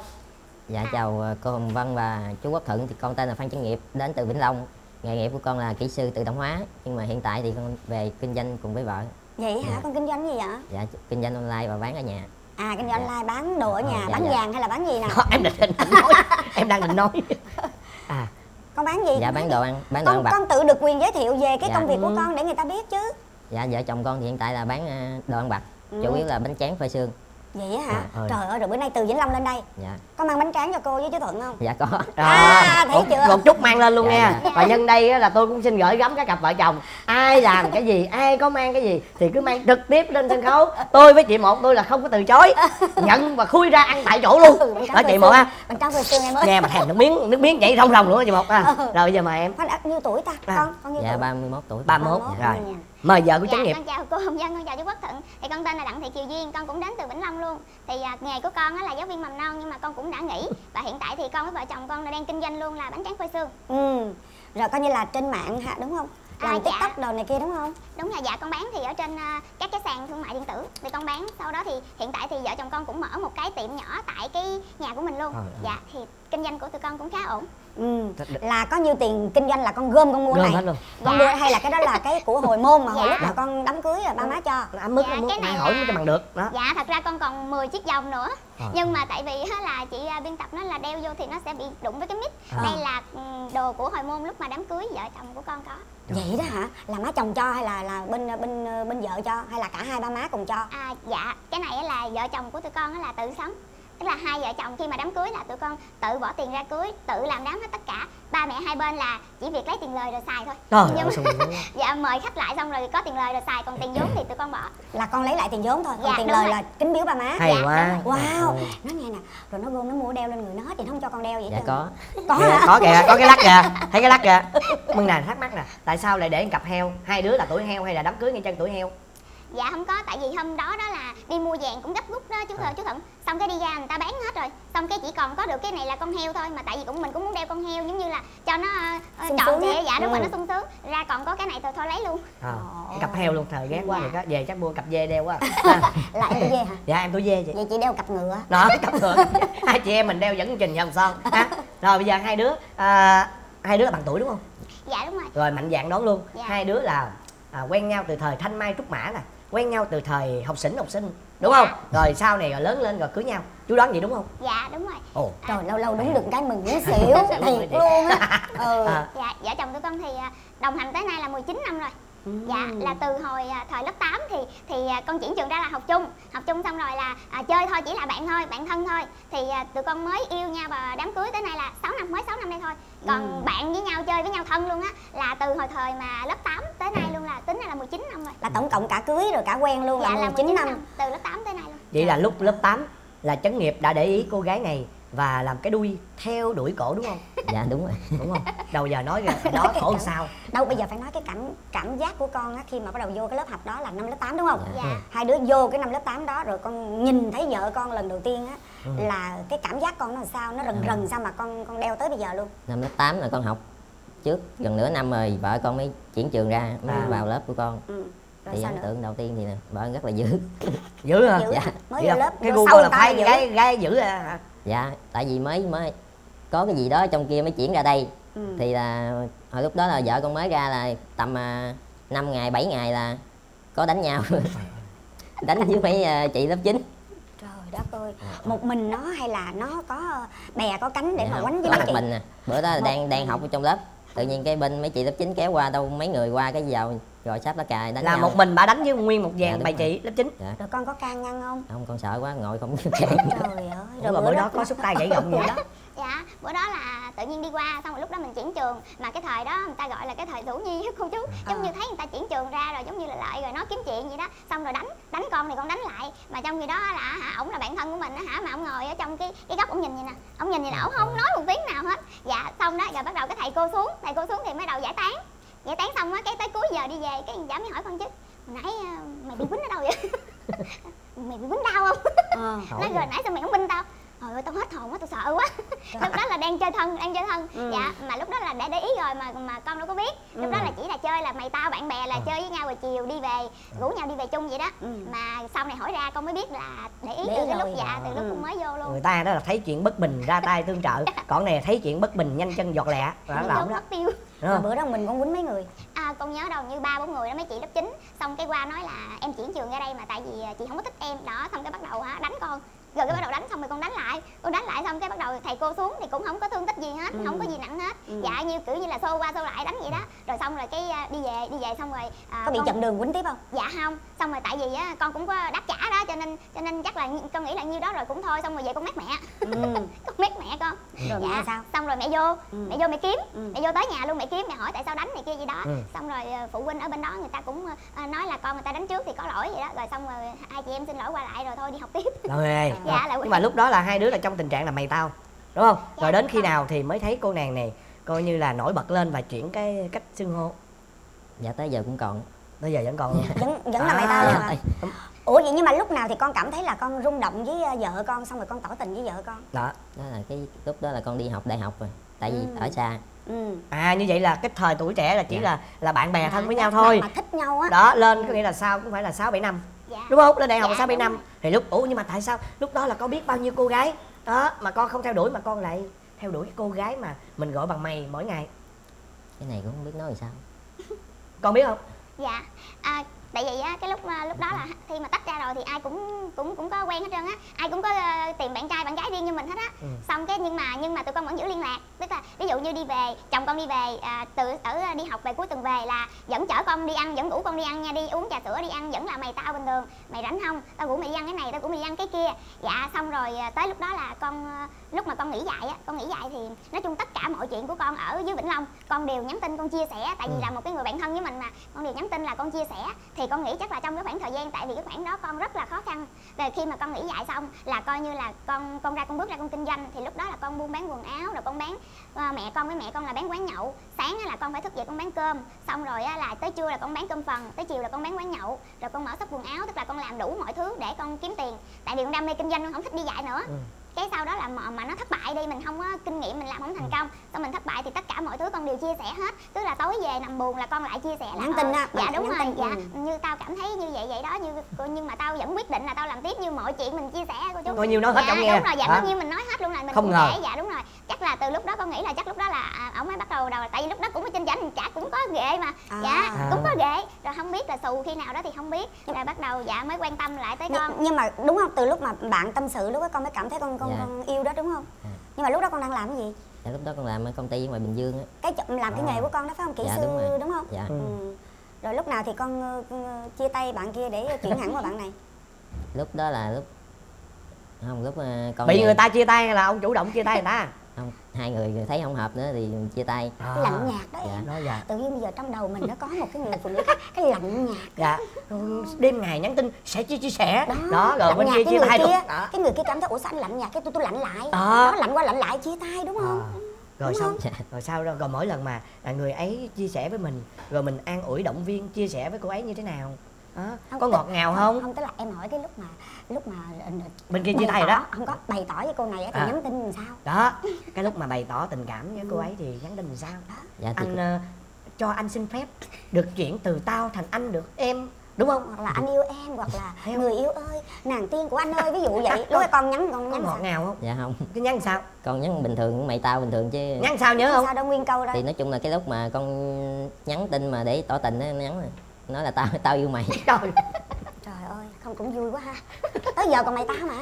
Dạ chào ờ, cô Hồng Vân và chú Quốc Thuận. Thì con tên là Phan Chánh Nghiệp đến từ Vĩnh Long. Nghề nghiệp của con là kỹ sư tự động hóa nhưng mà hiện tại thì con về kinh doanh cùng với vợ. Vậy hả? Dạ. con kinh doanh gì vậy? Dạ kinh doanh online và bán ở nhà. À kinh doanh Dạ. online bán đồ ở Ờ, nhà dạ, bán dạ. vàng hay là bán gì nào Đó, Em định, định nói Em đang định nói. [laughs] À con bán gì dạ Con bán đồ ăn bán đồ ăn con vặt con tự được quyền giới thiệu về cái Dạ. công việc của Ừ. con để người ta biết chứ dạ vợ chồng con thì hiện tại là bán ờ, đồ ăn vặt Ừ. chủ yếu là bánh tráng phơi xương vậy á hả? Trời ơi. trời ơi rồi bữa nay từ vĩnh long lên đây. Dạ. Có mang bánh tráng cho cô với chú thuận không? Dạ có. [laughs] À, thấy một, chưa? một chút mang lên luôn Dạ, nha. dạ. và nhân đây á, là tôi cũng xin gửi gắm các cặp vợ chồng. Ai làm cái gì ai có mang cái gì thì cứ mang trực tiếp lên sân khấu. Tôi với chị một tôi là không có từ chối. Nhận và khui ra ăn tại chỗ luôn. Ừ, đó chị một ha. Bánh tráng phơi xương em ơi. Nghe mà thèm nước miếng nước miếng chảy rong rong nữa chị một ha. Ừ. rồi bây giờ mời em. Đã nhiêu tuổi ta? À. con con nhiêu dạ tuổi? 31 tuổi. 31 31, rồi. Mời vợ của Dạ, chánh nghiệp. con chào cô Hồng [laughs] Vân, con chào chú Quốc Thuận Thì con tên là Đặng Thị Kiều Duyên, con cũng đến từ Vĩnh Long luôn. Thì à, nghề của con á là giáo viên mầm non nhưng mà con cũng đã nghỉ. Và hiện tại thì con với vợ chồng con đang kinh doanh luôn là bánh tráng phơi xương. Ừ rồi coi như là trên mạng hả đúng không? Làm À, dạ. tiktok đồ này kia đúng không? Đúng là dạ con bán thì ở trên à, các cái sàn thương mại điện tử. Thì con bán, sau đó thì hiện tại thì vợ chồng con cũng mở một cái tiệm nhỏ tại cái nhà của mình luôn. Ơi. Dạ, thì kinh doanh của tụi con cũng khá ổn ừ. Là có nhiêu tiền kinh doanh là con gom con mua Gom này. hết luôn. con Dạ. mua hay là cái đó là cái của hồi môn mà hồi Dạ. lúc mà con đám cưới rồi ba má cho. Anh mức Dạ, anh mức cái này hỏi là- cho bằng được đó. Dạ thật ra con còn 10 chiếc vòng nữa. Trời Nhưng mà tại vì á là chị à, biên tập nói là đeo vô thì nó sẽ bị đụng với cái mic. À. Đây là ừ, đồ của hồi môn lúc mà đám cưới vợ chồng của con có. Vậy đó hả? Là má chồng cho hay là là bên bên bên vợ cho hay là cả hai ba má cùng cho? À, dạ, cái này á là vợ chồng của tụi con á là tự sống Tức là hai vợ chồng khi mà đám cưới là tụi con tự bỏ tiền ra cưới, tự làm đám hết tất cả. Ba mẹ hai bên là chỉ việc lấy tiền lời rồi xài thôi. Trời Nhưng ơi mà, [laughs] dạ mời khách lại xong rồi có tiền lời rồi xài, còn tiền vốn thì tụi con bỏ. Là con lấy lại tiền vốn thôi còn Dạ, tiền lời rồi. là kính biếu ba má. Hay Dạ, quá. wow. Nó nghe nè rồi nó gom nó mua đeo lên người nó thì nó không cho con đeo vậy dạ trơn. có. Có Kìa, hả? có kìa có cái lắc kìa. [laughs] Thấy cái lắc kìa. Mừng nè thắc mắc nè. Tại sao lại để một cặp heo? Hai đứa là tuổi heo hay là đám cưới ngay chân tuổi heo Dạ không có, tại vì hôm đó đó là đi mua vàng cũng gấp rút đó chú thợ chú Thuận Xong cái đi ra người ta bán hết rồi. Xong cái chỉ còn có được cái này là con heo thôi Mà tại vì cũng mình cũng muốn đeo con heo giống như là cho nó uh, sướng trịa á. Dạ đúng rồi Ừ. nó sung sướng. Ra còn có cái này thôi thôi lấy luôn. À, cặp heo luôn thời ghét quá Dạ. rồi đó. Về chắc mua cặp dê đeo quá. À. là em về hả? Dạ em tuổi dê chị. Vậy chị đeo cặp ngựa. Đó cặp ngựa. [laughs] Hai chị em mình đeo dẫn trình nhau son ha. Rồi bây giờ hai đứa à, hai đứa là bằng tuổi đúng không? Dạ đúng rồi. Rồi mạnh dạng đón luôn. Dạ. hai đứa là à, quen nhau từ thời thanh mai trúc mã nè quen nhau từ thời học sinh học sinh đúng Dạ. không rồi sau này rồi lớn lên rồi cưới nhau. Chú đoán vậy đúng không? Dạ đúng rồi. Ồ. Trời lâu lâu đúng được cái mừng muốn xỉu [laughs] thiệt luôn á. [laughs] Ừ. À, Dạ vợ chồng tụi con thì à, đồng hành tới nay là 19 năm rồi Dạ là từ hồi à, thời lớp 8 thì thì à, con chuyển trường ra là học chung. Học chung xong rồi là à, chơi thôi chỉ là bạn thôi, bạn thân thôi. Thì à, tụi con mới yêu nhau và đám cưới tới nay là 6 năm, mới 6 năm đây thôi. Còn bạn với nhau chơi với nhau thân luôn á Là từ hồi thời mà lớp 8 tới nay luôn là tính ra là 19 năm rồi. Là tổng cộng cả cưới rồi cả quen luôn Dạ là là 19 19 năm. năm, từ lớp 8 tới nay luôn. Vậy là lúc lớp 8 là chấn nghiệp đã để ý cô gái này và làm cái đuôi theo đuổi cổ đúng không? [laughs] Dạ đúng rồi. Đúng không? Đầu giờ nói ra đó cổ làm sao? Đâu bây giờ phải nói cái cảm cảm giác của con á khi mà bắt đầu vô cái lớp học đó là năm lớp 8 đúng không? Dạ. Hai đứa vô cái năm lớp 8 đó rồi con nhìn thấy vợ con lần đầu tiên á Ừ. là cái cảm giác con nó làm sao? Nó rần rần sao mà con con đeo tới bây giờ luôn? Năm lớp 8 là con học trước gần nửa năm rồi vợ con mới chuyển trường ra mới À. vào lớp của con. Ừ. Rồi thì sao ấn tượng đầu tiên thì nè vợ rất là dữ. [laughs] Dữ hả? Dữ. Dạ. mới vô lớp cái gu sau là phải dữ. gái gái dữ à dạ tại vì mới mới có cái gì đó trong kia mới chuyển ra đây. Ừ. thì là hồi lúc đó là vợ con mới ra là tầm à, 5 ngày 7 ngày là có đánh nhau. [laughs] Đánh với mấy à, chị lớp 9 trời đất ơi một mình nó hay là nó có bè có cánh để Dạ mà quánh với mấy một chị? mình nè. Bữa đó là Một đang đang học ở trong lớp. Tự nhiên cái bên mấy chị lớp 9 kéo qua đâu mấy người qua cái vào rồi sắp lá cài đánh là nhau. một mình bà đánh với nguyên một Dạ, dàn bài rồi. chị lớp 9 dạ. rồi con có can ngăn không? Không con sợ quá ngồi không trời ơi. Ủa mà bữa đó có xúc tay gãy gọng gì đó? [laughs] Dạ bữa đó là tự nhiên đi qua xong rồi lúc đó mình chuyển trường. Mà cái thời đó người ta gọi là cái thời thủ nhi cô chú. Giống như thấy người ta chuyển trường ra rồi giống như là lại rồi nói kiếm chuyện vậy đó. Xong rồi đánh đánh con thì con đánh lại. Mà trong khi đó là hả ổng là bạn thân của mình á hả mà ổng ngồi ở trong cái cái góc ổng nhìn vậy nè. Ổng nhìn vậy nè ổng không nói một tiếng nào hết. Dạ xong đó rồi bắt đầu cái thầy cô xuống. Thầy cô xuống thì mới đầu giải tán giải tán xong á cái tới cuối giờ đi về cái giả mới hỏi con chứ hồi nãy ờ, mày bị quýnh ở đâu vậy? [laughs] Mày bị quýnh đau không? Ờ. nói rồi nãy sao mày không binh tao trời ơi tao hết hồn quá tao sợ quá. [laughs] Lúc đó là đang chơi thân đang chơi thân. Ừ. dạ mà lúc đó là để để ý rồi mà mà con đâu có biết. Lúc đó là chỉ là chơi là mày tao bạn bè là chơi với nhau rồi chiều đi về rủ nhau đi về chung vậy đó. Ừ. mà sau này hỏi ra con mới biết là để ý Để từ cái lúc rồi. dạ từ lúc Ừ. con mới vô luôn. Người ta đó là thấy chuyện bất bình ra tay tương trợ. [laughs] Còn này là thấy chuyện bất bình nhanh chân giọt lẹ. Đó là đó. mất tiêu. Không? bữa đó mình con quýnh mấy người. À, con nhớ đâu như ba bốn người đó mấy chị lớp 9 xong cái qua nói là em chuyển trường ra đây mà tại vì à, chị không có thích em. Đó xong cái bắt đầu hả đánh con rồi cái bắt đầu đánh xong rồi con đánh lại. Con đánh lại xong cái bắt đầu thầy cô xuống thì cũng không có thương tích gì hết Ừ. không có gì nặng hết. Ừ. dạ như kiểu như là xô qua xô lại đánh vậy đó. Rồi xong rồi cái à, đi về đi về xong rồi à, có bị con- chặn đường quýnh tiếp không? Dạ không. Xong rồi tại vì á con cũng có đáp trả đó cho nên cho nên chắc là con nghĩ là nhiêu đó rồi cũng thôi. Xong rồi về con mát mẹ. Ừ. [laughs] con mát mẹ con. Rồi dạ. mẹ sao? Xong rồi mẹ vô. Ừ. mẹ vô mẹ kiếm. Ừ. mẹ vô tới nhà luôn mẹ kiếm mẹ hỏi tại sao đánh này kia gì đó. Ừ. xong rồi ờ, phụ huynh ở bên đó người ta cũng ờ, nói là con người ta đánh trước thì có lỗi vậy đó. Rồi xong rồi hai chị em xin lỗi qua lại rồi thôi đi học tiếp. Rồi [laughs] Dạ, là nhưng mà lúc đó là hai đứa là trong tình trạng là mày tao đúng không? Rồi đến khi nào thì mới thấy cô nàng này coi như là nổi bật lên và chuyển cái cách xưng hô. Dạ tới giờ cũng còn. Bây giờ vẫn còn. Vẫn vẫn là À. mày tao Ê, ủa vậy nhưng mà lúc nào thì con cảm thấy là con rung động với ờ, vợ con xong rồi con tỏ tình với vợ con? Đó. Đó là cái lúc đó là con đi học đại học rồi tại vì Ừ. ở xa. Ừ. À như vậy là cái thời tuổi trẻ là chỉ Dạ. là là bạn bè thân với nhau thôi. mà thích nhau á. Đó lên có nghĩa là sau cũng phải là sáu bảy năm dạ. Đúng không? Lên đại học Dạ, sáu bảy đúng. năm thì lúc ủa nhưng mà tại sao? Lúc đó là có biết bao nhiêu cô gái? Đó mà con không theo đuổi mà con lại theo đuổi cái cô gái mà mình gọi bằng mày mỗi ngày. Cái này cũng không biết nói làm sao. Con biết không? Dạ. À, tại vì á cái lúc à, lúc đó là khi mà tách ra rồi thì ai cũng cũng cũng có quen hết trơn á. Ai cũng có ờ, tìm bạn trai bạn gái riêng như mình hết á. Ừ. xong cái nhưng mà nhưng mà tụi con vẫn giữ liên lạc. Tức là ví dụ như đi về chồng con đi về à, từ ở đi học về cuối tuần về là vẫn chở con đi ăn vẫn rủ con đi ăn nha đi uống trà sữa đi ăn vẫn là mày tao bình thường. Mày rảnh không? Tao rủ mày đi ăn cái này tao rủ mày đi ăn cái kia. Dạ xong rồi tới lúc đó là con lúc mà con nghỉ dạy á con nghỉ dạy thì nói chung tất cả mọi chuyện của con ở dưới vĩnh long con đều nhắn tin con chia sẻ. Tại vì Ừ. là một cái người bạn thân với mình mà con đều nhắn tin là con chia sẻ. Thì con nghĩ chắc là trong cái khoảng thời gian tại vì cái khoảng đó con rất là khó khăn. Về khi mà con nghỉ dạy xong là coi như là con con ra con bước ra con kinh doanh thì lúc đó là con buôn bán quần áo rồi con bán à, mẹ con với mẹ con là bán quán nhậu. Sáng là con phải thức dậy con bán cơm xong rồi là tới trưa là con bán cơm phần tới chiều là con bán quán nhậu rồi con mở shop quần áo tức là con làm đủ mọi thứ để con kiếm tiền. Tại vì con đam mê kinh doanh con không thích đi dạy nữa. Ừ cái sau đó là mà, mà nó thất bại đi mình không có kinh nghiệm mình làm không thành công. Xong mình thất bại thì tất cả mọi thứ con đều chia sẻ hết. Tức là tối về nằm buồn là con lại chia sẻ là Nhắn tin ờ, á, dạ đúng rồi tin, dạ. ừ. như tao cảm thấy như vậy vậy đó như nhưng mà tao vẫn quyết định là tao làm tiếp như mọi chuyện mình chia sẻ cô chú. Bao nhiêu nói hết dạ, trong nghe. đúng rồi dạ bao nhiêu mình nói hết luôn rồi mình Không ngờ. kể dạ đúng rồi. Chắc là từ lúc đó con nghĩ là chắc lúc đó là à, ông mới bắt đầu đầu tại vì lúc đó cũng ở trên chảnh chả cũng có ghệ mà. À. dạ À. cũng có ghệ. Rồi không biết là xù khi nào đó thì không biết. Rồi bắt đầu dạ mới quan tâm lại tới con. nhưng, nhưng mà đúng không? Từ lúc mà bạn tâm sự lúc đó con mới cảm thấy con con Dạ. con yêu đó đúng không Dạ. nhưng mà lúc đó con đang làm cái gì dạ, lúc đó con làm ở công ty ở ngoài bình dương á cái làm cái À. nghề của con đó phải không kỹ Dạ, sư đúng rồi. đúng không dạ Ừ. ừ. rồi lúc nào thì con ờ, ờ, chia tay bạn kia để chuyển hẳn qua bạn này lúc đó là lúc không lúc ờ, con bị về- người ta chia tay là ông chủ động chia tay người ta không hai người thấy không hợp nữa thì chia tay. À. lạnh nhạt đó Dạ. em đó dạ. Tự nhiên bây giờ trong đầu mình nó có một cái người phụ nữ khác cái lạnh nhạt. Dạ Ừ, đêm ngày nhắn tin sẽ chia chia sẻ. Đó, đó rồi lạnh bên nhạt kia chia tay kia đó. cái người kia cảm thấy ủa sao anh lạnh nhạt? Cái tôi tôi lạnh lại. Đó. đó lạnh qua lạnh lại chia tay đúng không? À, rồi Đúng xong không? rồi sau đó rồi mỗi lần mà à, người ấy chia sẻ với mình rồi mình an ủi động viên chia sẻ với cô ấy như thế nào? Đó Không, có ngọt ngào không? không tức là em hỏi cái lúc mà lúc mà ờ, bên kia chia tay rồi đó. không có bày tỏ với cô này á thì À. nhắn tin làm sao? Đó cái lúc mà bày tỏ tình cảm với cô ấy thì nhắn tin làm sao? Dạ thì anh ờ, cho anh xin phép [laughs] được chuyển từ tao thành anh được em đúng không? Hoặc là anh yêu em hoặc là [laughs] người yêu ơi nàng tiên của anh ơi ví dụ vậy. Lúc đó con nhắn con nhắn ngọt ngào không? Dạ không. Cái nhắn sao? Con nhắn bình thường mày tao bình thường chứ. Nhắn sao nhớ không? sao đâu nguyên câu đó thì nói chung là cái lúc mà con nhắn tin mà để tỏ tình á nhắn là nói là tao tao yêu mày [laughs] không cũng vui quá ha. [laughs] Tới giờ còn mày tao mà.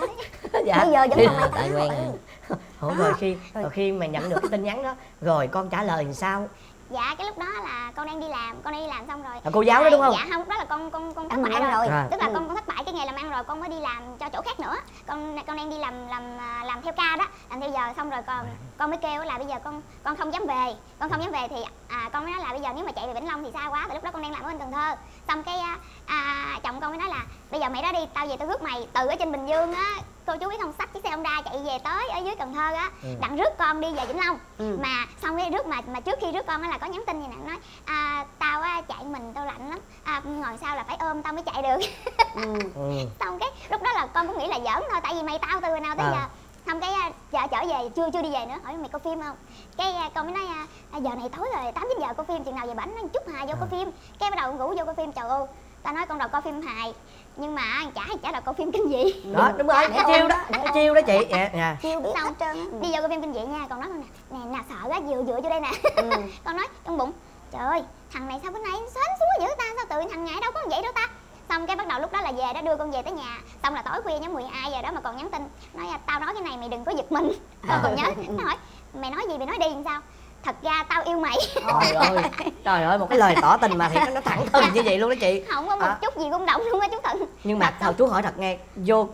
[laughs] Dạ. Bây giờ vẫn còn mày tao quen ừ. rồi. [laughs] Ủa, rồi khi rồi khi mà nhận được cái tin nhắn đó rồi con trả lời làm sao? Dạ cái lúc đó là con đang đi làm con đang đi làm xong rồi. Là cô giáo đó đúng không? dạ không lúc đó là con con con thất bại ăn rồi, rồi. À. tức là Ừ. con con thất bại cái nghề làm ăn rồi con mới đi làm cho chỗ khác nữa. Con con đang đi làm làm à, làm theo ca đó. Làm theo giờ xong rồi con con mới kêu là bây giờ con con không dám về. Con không dám về thì à, con mới nói là bây giờ nếu mà chạy về vĩnh long thì xa quá. Tại lúc đó con đang làm ở bên cần thơ. Xong cái à, à, chồng con mới nói là bây giờ mày đó đi tao về tao rước mày. Từ ở trên bình dương á cô chú biết không xách chiếc xe honda chạy về tới ở dưới cần thơ á đặng rước con đi về vĩnh long. Ừ. mà xong cái rước mà mà trước khi rước con á là có nhắn tin gì nè nói à, tao á chạy mình tao lạnh lắm. À, ngồi sau là phải ôm tao mới chạy được. [laughs] Ừ. ừ. xong cái lúc đó là con cũng nghĩ là giỡn thôi tại vì mày tao từ hồi nào tới À. giờ. Xong cái à, chở trở về chưa chưa đi về nữa. Hỏi mày coi phim không? Cái à, con mới nói à, giờ này tối rồi tám chín giờ coi phim chừng nào về bảnh nói chút hà vô coi phim. Cái bắt đầu ngủ vô coi phim trời ơi tao nói con đầu coi phim hài nhưng mà chả chả là coi phim kinh dị. Đó đúng rồi cái chiêu đó cái chiêu đó chị. Dạ, dạ. chiêu biết Xong trơn. Đi vô coi phim kinh dị nha còn nói con nè. Nè nè sợ quá dựa dựa vô đây nè. [laughs] Con nói trong bụng trời ơi thằng này sao bữa nay xến xúa dữ ta sao tự nhiên thằng nhảy đâu có vậy đâu ta? Xong cái bắt đầu lúc đó là về đó đưa con về tới nhà. Xong là tối khuya nhắm 12 giờ đó mà còn nhắn tin. Nói tao nói cái này mày đừng có giật mình. Con còn nhớ. Nó hỏi mày nói gì mày nói đi làm sao thật ra tao yêu mày. Trời ơi trời ơi một cái lời tỏ tình mà thiệt. [laughs] Nó thẳng thừng như vậy luôn đó chị. Không có một À. chút gì rung động luôn á chú thần nhưng mà thôi chú hỏi thật nghe vô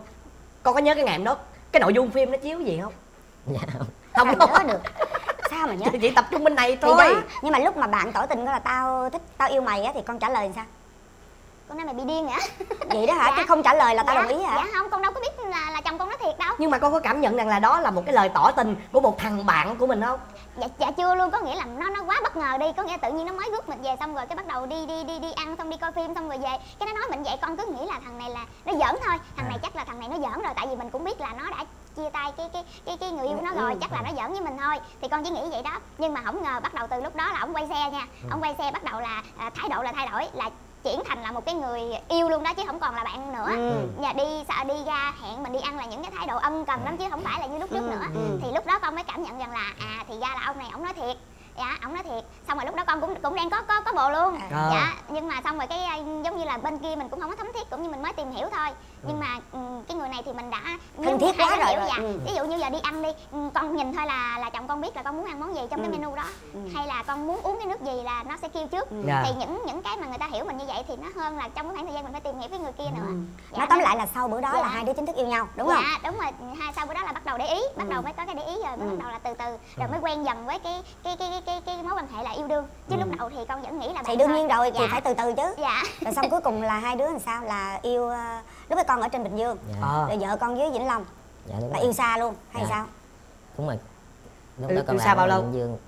con có nhớ cái ngày hôm đó cái nội dung phim nó chiếu gì không? Dạ. Không không nhớ được. Sao mà nhớ? Chỉ tập trung bên này thì thôi. đó nhưng mà lúc mà bạn tỏ tình là tao thích tao yêu mày á thì con trả lời sao? Con nói mày bị điên hả? Vậy đó hả? Dạ. chứ không trả lời là tao dạ, đồng ý hả? Dạ không con đâu có biết là là chồng con nói thiệt đâu. Nhưng mà con có cảm nhận rằng là đó là một cái lời tỏ tình của một thằng bạn của mình không dạ dạ chưa luôn có nghĩa là nó nó quá bất ngờ đi. Có nghĩa tự nhiên nó mới rút mình về xong rồi cái bắt đầu đi đi đi đi ăn xong đi coi phim xong rồi về. Cái nó nói mình vậy con cứ nghĩ là thằng này là nó giỡn thôi. Thằng này chắc là thằng này nó giỡn rồi tại vì mình cũng biết là nó đã chia tay cái cái cái cái người yêu của nó rồi chắc là nó giỡn với mình thôi. Thì con chỉ nghĩ vậy đó. Nhưng mà không ngờ bắt đầu từ lúc đó là ông quay xe nha. Ông quay xe bắt đầu là à, thái độ là thay đổi là chuyển thành là một cái người yêu luôn đó chứ không còn là bạn nữa. Ừ. nhà đi sợ đi ra hẹn mình đi ăn là những cái thái độ ân cần lắm chứ không phải là như lúc trước Ừ, nữa. Ừ. thì lúc đó con mới cảm nhận rằng là à thì ra là ông này ông nói thiệt. Dạ ông nói thiệt. Xong rồi lúc đó con cũng cũng đang có có có bồ luôn. À. dạ nhưng mà xong rồi cái à, giống như là bên kia mình cũng không có thấm thiết cũng như mình mới tìm hiểu thôi nhưng mà ừ, cái người này thì mình đã Thân thiết quá rồi hiểu rồi. dạ Ừ. ví dụ như giờ đi ăn đi ừ, con nhìn thôi là là chồng con biết là con muốn ăn món gì trong cái Ừ. menu đó. Hay là con muốn uống cái nước gì là nó sẽ kêu trước. Dạ. thì những những cái mà người ta hiểu mình như vậy thì nó hơn là trong cái khoảng thời gian mình phải tìm hiểu cái người kia nữa. Dạ, nói tóm lại là sau bữa đó Dạ. là hai đứa chính thức yêu nhau đúng không? Dạ đúng rồi. Hai sau bữa đó là bắt đầu để ý bắt đầu mới có cái để ý rồi mới Ừ. bắt đầu là từ từ rồi mới quen dần với cái cái cái cái cái, cái mối quan hệ là yêu đương. Chứ lúc đầu thì con vẫn nghĩ là thì đương nhiên rồi thì dạ. phải từ từ chứ. Dạ. Rồi xong cuối cùng là hai đứa làm sao? Là yêu ờ, lúc đó con ở trên bình dương dạ ờ rồi vợ con dưới vĩnh long dạ đúng là rồi yêu xa luôn hay Dạ. sao đúng rồi lúc Yêu- đó con yêu xa bao ở lâu? Bình Dương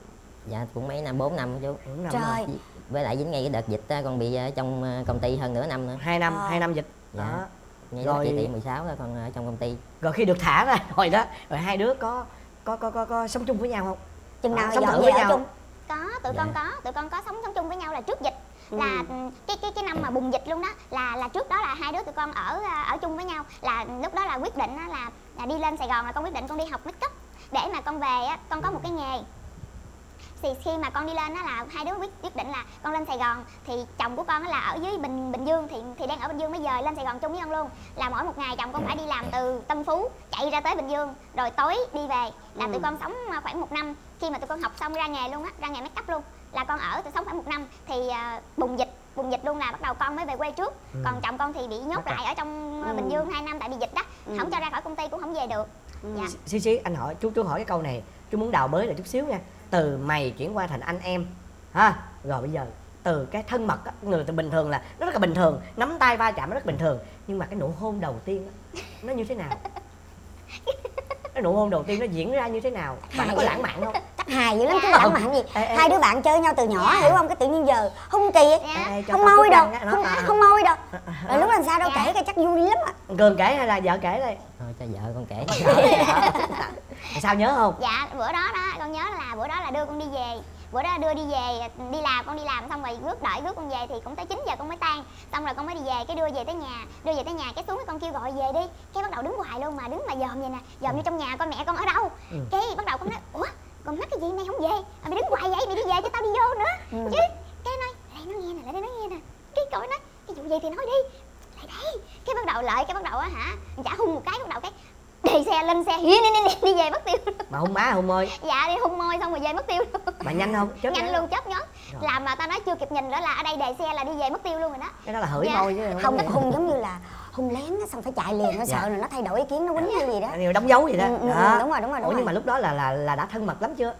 dạ cũng mấy năm 4 năm chú Bốn năm Trời. rồi. với lại dính ngay cái đợt dịch á con bị ở trong ờ, công ty hơn nửa năm nữa hai năm Ờ. hai năm dịch Dạ. đó ngay Rồi- rồi... chỉ thị 16 đó con ở trong công ty rồi khi được thả ra rồi đó rồi hai đứa có có có có, có sống chung với nhau không chừng nào Ờ, sống thử với ở nhau. chung có tụi Dạ. con có tụi con có sống sống chung với nhau là trước dịch. Là ừ, cái cái cái năm mà bùng dịch luôn đó là là trước đó là hai đứa tụi con ở à, ở chung với nhau. Là lúc đó là quyết định á là, là đi lên Sài Gòn là con quyết định con đi học make up để mà con về á con có một cái nghề. Thì khi mà con đi lên đó là hai đứa quyết quyết định là con lên Sài Gòn thì chồng của con là ở dưới Bình Bình Dương thì thì đang ở Bình Dương bây giờ lên Sài Gòn chung với con luôn. Là mỗi một ngày chồng con phải đi làm từ Tân Phú chạy ra tới Bình Dương rồi tối đi về. Là Ừ. tụi con sống à, khoảng một năm khi mà tụi con học xong ra nghề luôn á ra nghề make up luôn là con ở tụi sống khoảng một năm thì à, bùng dịch bùng dịch luôn là bắt đầu con mới về quê trước. Còn chồng con thì bị nhốt lại ở trong Ừ. Bình Dương 2 năm tại bị dịch đó. Ừ. không cho ra khỏi công ty cũng không về được. Dạ. Xí xí anh hỏi chú chú hỏi cái câu này chú muốn đào bới lại chút xíu nha. Từ mày chuyển qua thành anh em ha? Rồi bây giờ từ cái thân mật á người từ bình thường là nó rất là bình thường nắm tay va chạm nó rất bình thường. Nhưng mà cái nụ hôn đầu tiên á nó như thế nào [laughs] cái nụ hôn đầu tiên nó diễn ra như thế nào? Và nó có lãng mạn không? Chắc hài dữ lắm chứ Dạ. lãng mạn gì? Ê, ê. hai đứa bạn chơi nhau từ nhỏ hiểu không? Cái tự nhiên giờ hung kỳ ấy. dạ. Không môi đâu không, không môi đâu. Rồi lúc làm sao đâu Dạ. kể cái chắc vui lắm á. Cường kể hay là vợ kể đây? Thôi cho vợ con kể. [laughs] Sao nhớ không? Dạ bữa đó đó con nhớ là bữa đó là đưa con đi về bữa đó đưa đi về đi làm con đi làm xong rồi rước đợi rước con về thì cũng tới 9 giờ con mới tan. Xong rồi con mới đi về cái đưa về tới nhà đưa về tới nhà cái xuống cái con kêu gọi về đi. Cái bắt đầu đứng hoài luôn mà đứng mà dòm vậy nè dòm như trong nhà con mẹ con ở đâu. Ừ. cái bắt đầu con nói ủa con mắc cái gì mày không về? À, mày đứng hoài vậy mày đi về cho tao đi vô nữa. Ừ. chứ cái nói lại nó nghe nè lại đây nó nghe nè. Cái cậu nói cái vụ gì thì nói đi lại đây. Cái bắt đầu lại cái bắt đầu á hả chả hung một cái bắt đầu cái đi xe lên xe hiên đi, đi, đi về mất tiêu mà hung má hung môi dạ đi hung môi xong rồi về mất tiêu luôn mà nhanh không chớp nhanh luôn chớp Rồi. làm mà tao nói chưa kịp nhìn nữa là ở đây đề xe là đi về mất tiêu luôn rồi đó cái đó là hửi Dạ. môi chứ không gì. hung giống như là hung lén xong phải chạy liền nó Dạ. sợ rồi nó thay đổi ý kiến nó quýnh cái gì đó đóng dấu gì đó, Ừ, ừ, đó. ừ, đúng rồi, đúng rồi, đúng Ủa, nhưng rồi. mà lúc đó là là là đã thân mật lắm chưa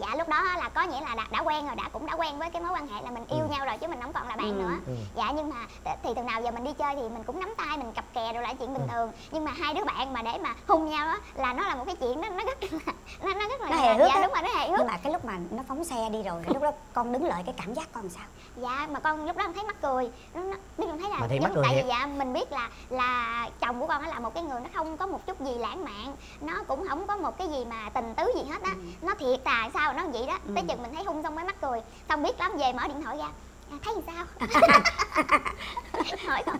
dạ lúc đó là có nghĩa là đã, đã quen rồi đã cũng đã quen với cái mối quan hệ là mình yêu Ừ. nhau rồi chứ mình không còn là bạn Ừ. nữa. Ừ. dạ nhưng mà th- thì từ nào giờ mình đi chơi thì mình cũng nắm tay mình cặp kè rồi là chuyện Ừ. bình thường. Nhưng mà hai đứa bạn mà để mà hung nhau á là nó là một cái chuyện đó nó rất là [laughs] nó, nó rất là Nó hề hước dạ đúng rồi nó hề hước. Nhưng mà cái lúc mà nó phóng xe đi rồi lúc đó con đứng lại cái cảm giác con sao? Dạ mà con lúc đó con thấy mắc cười. Nó, nó biết con thấy là mắc cười tại vì dạ mình biết là là chồng của con là một cái người nó không có một chút gì lãng mạn. Nó cũng không có một cái gì mà tình tứ gì hết á. Nó thiệt à sao nó vậy đó. Tới chừng mình thấy hung xong mới mắc cười. Xong biết lắm về mở điện thoại ra. À, thấy sao? [laughs] [laughs] Hỏi con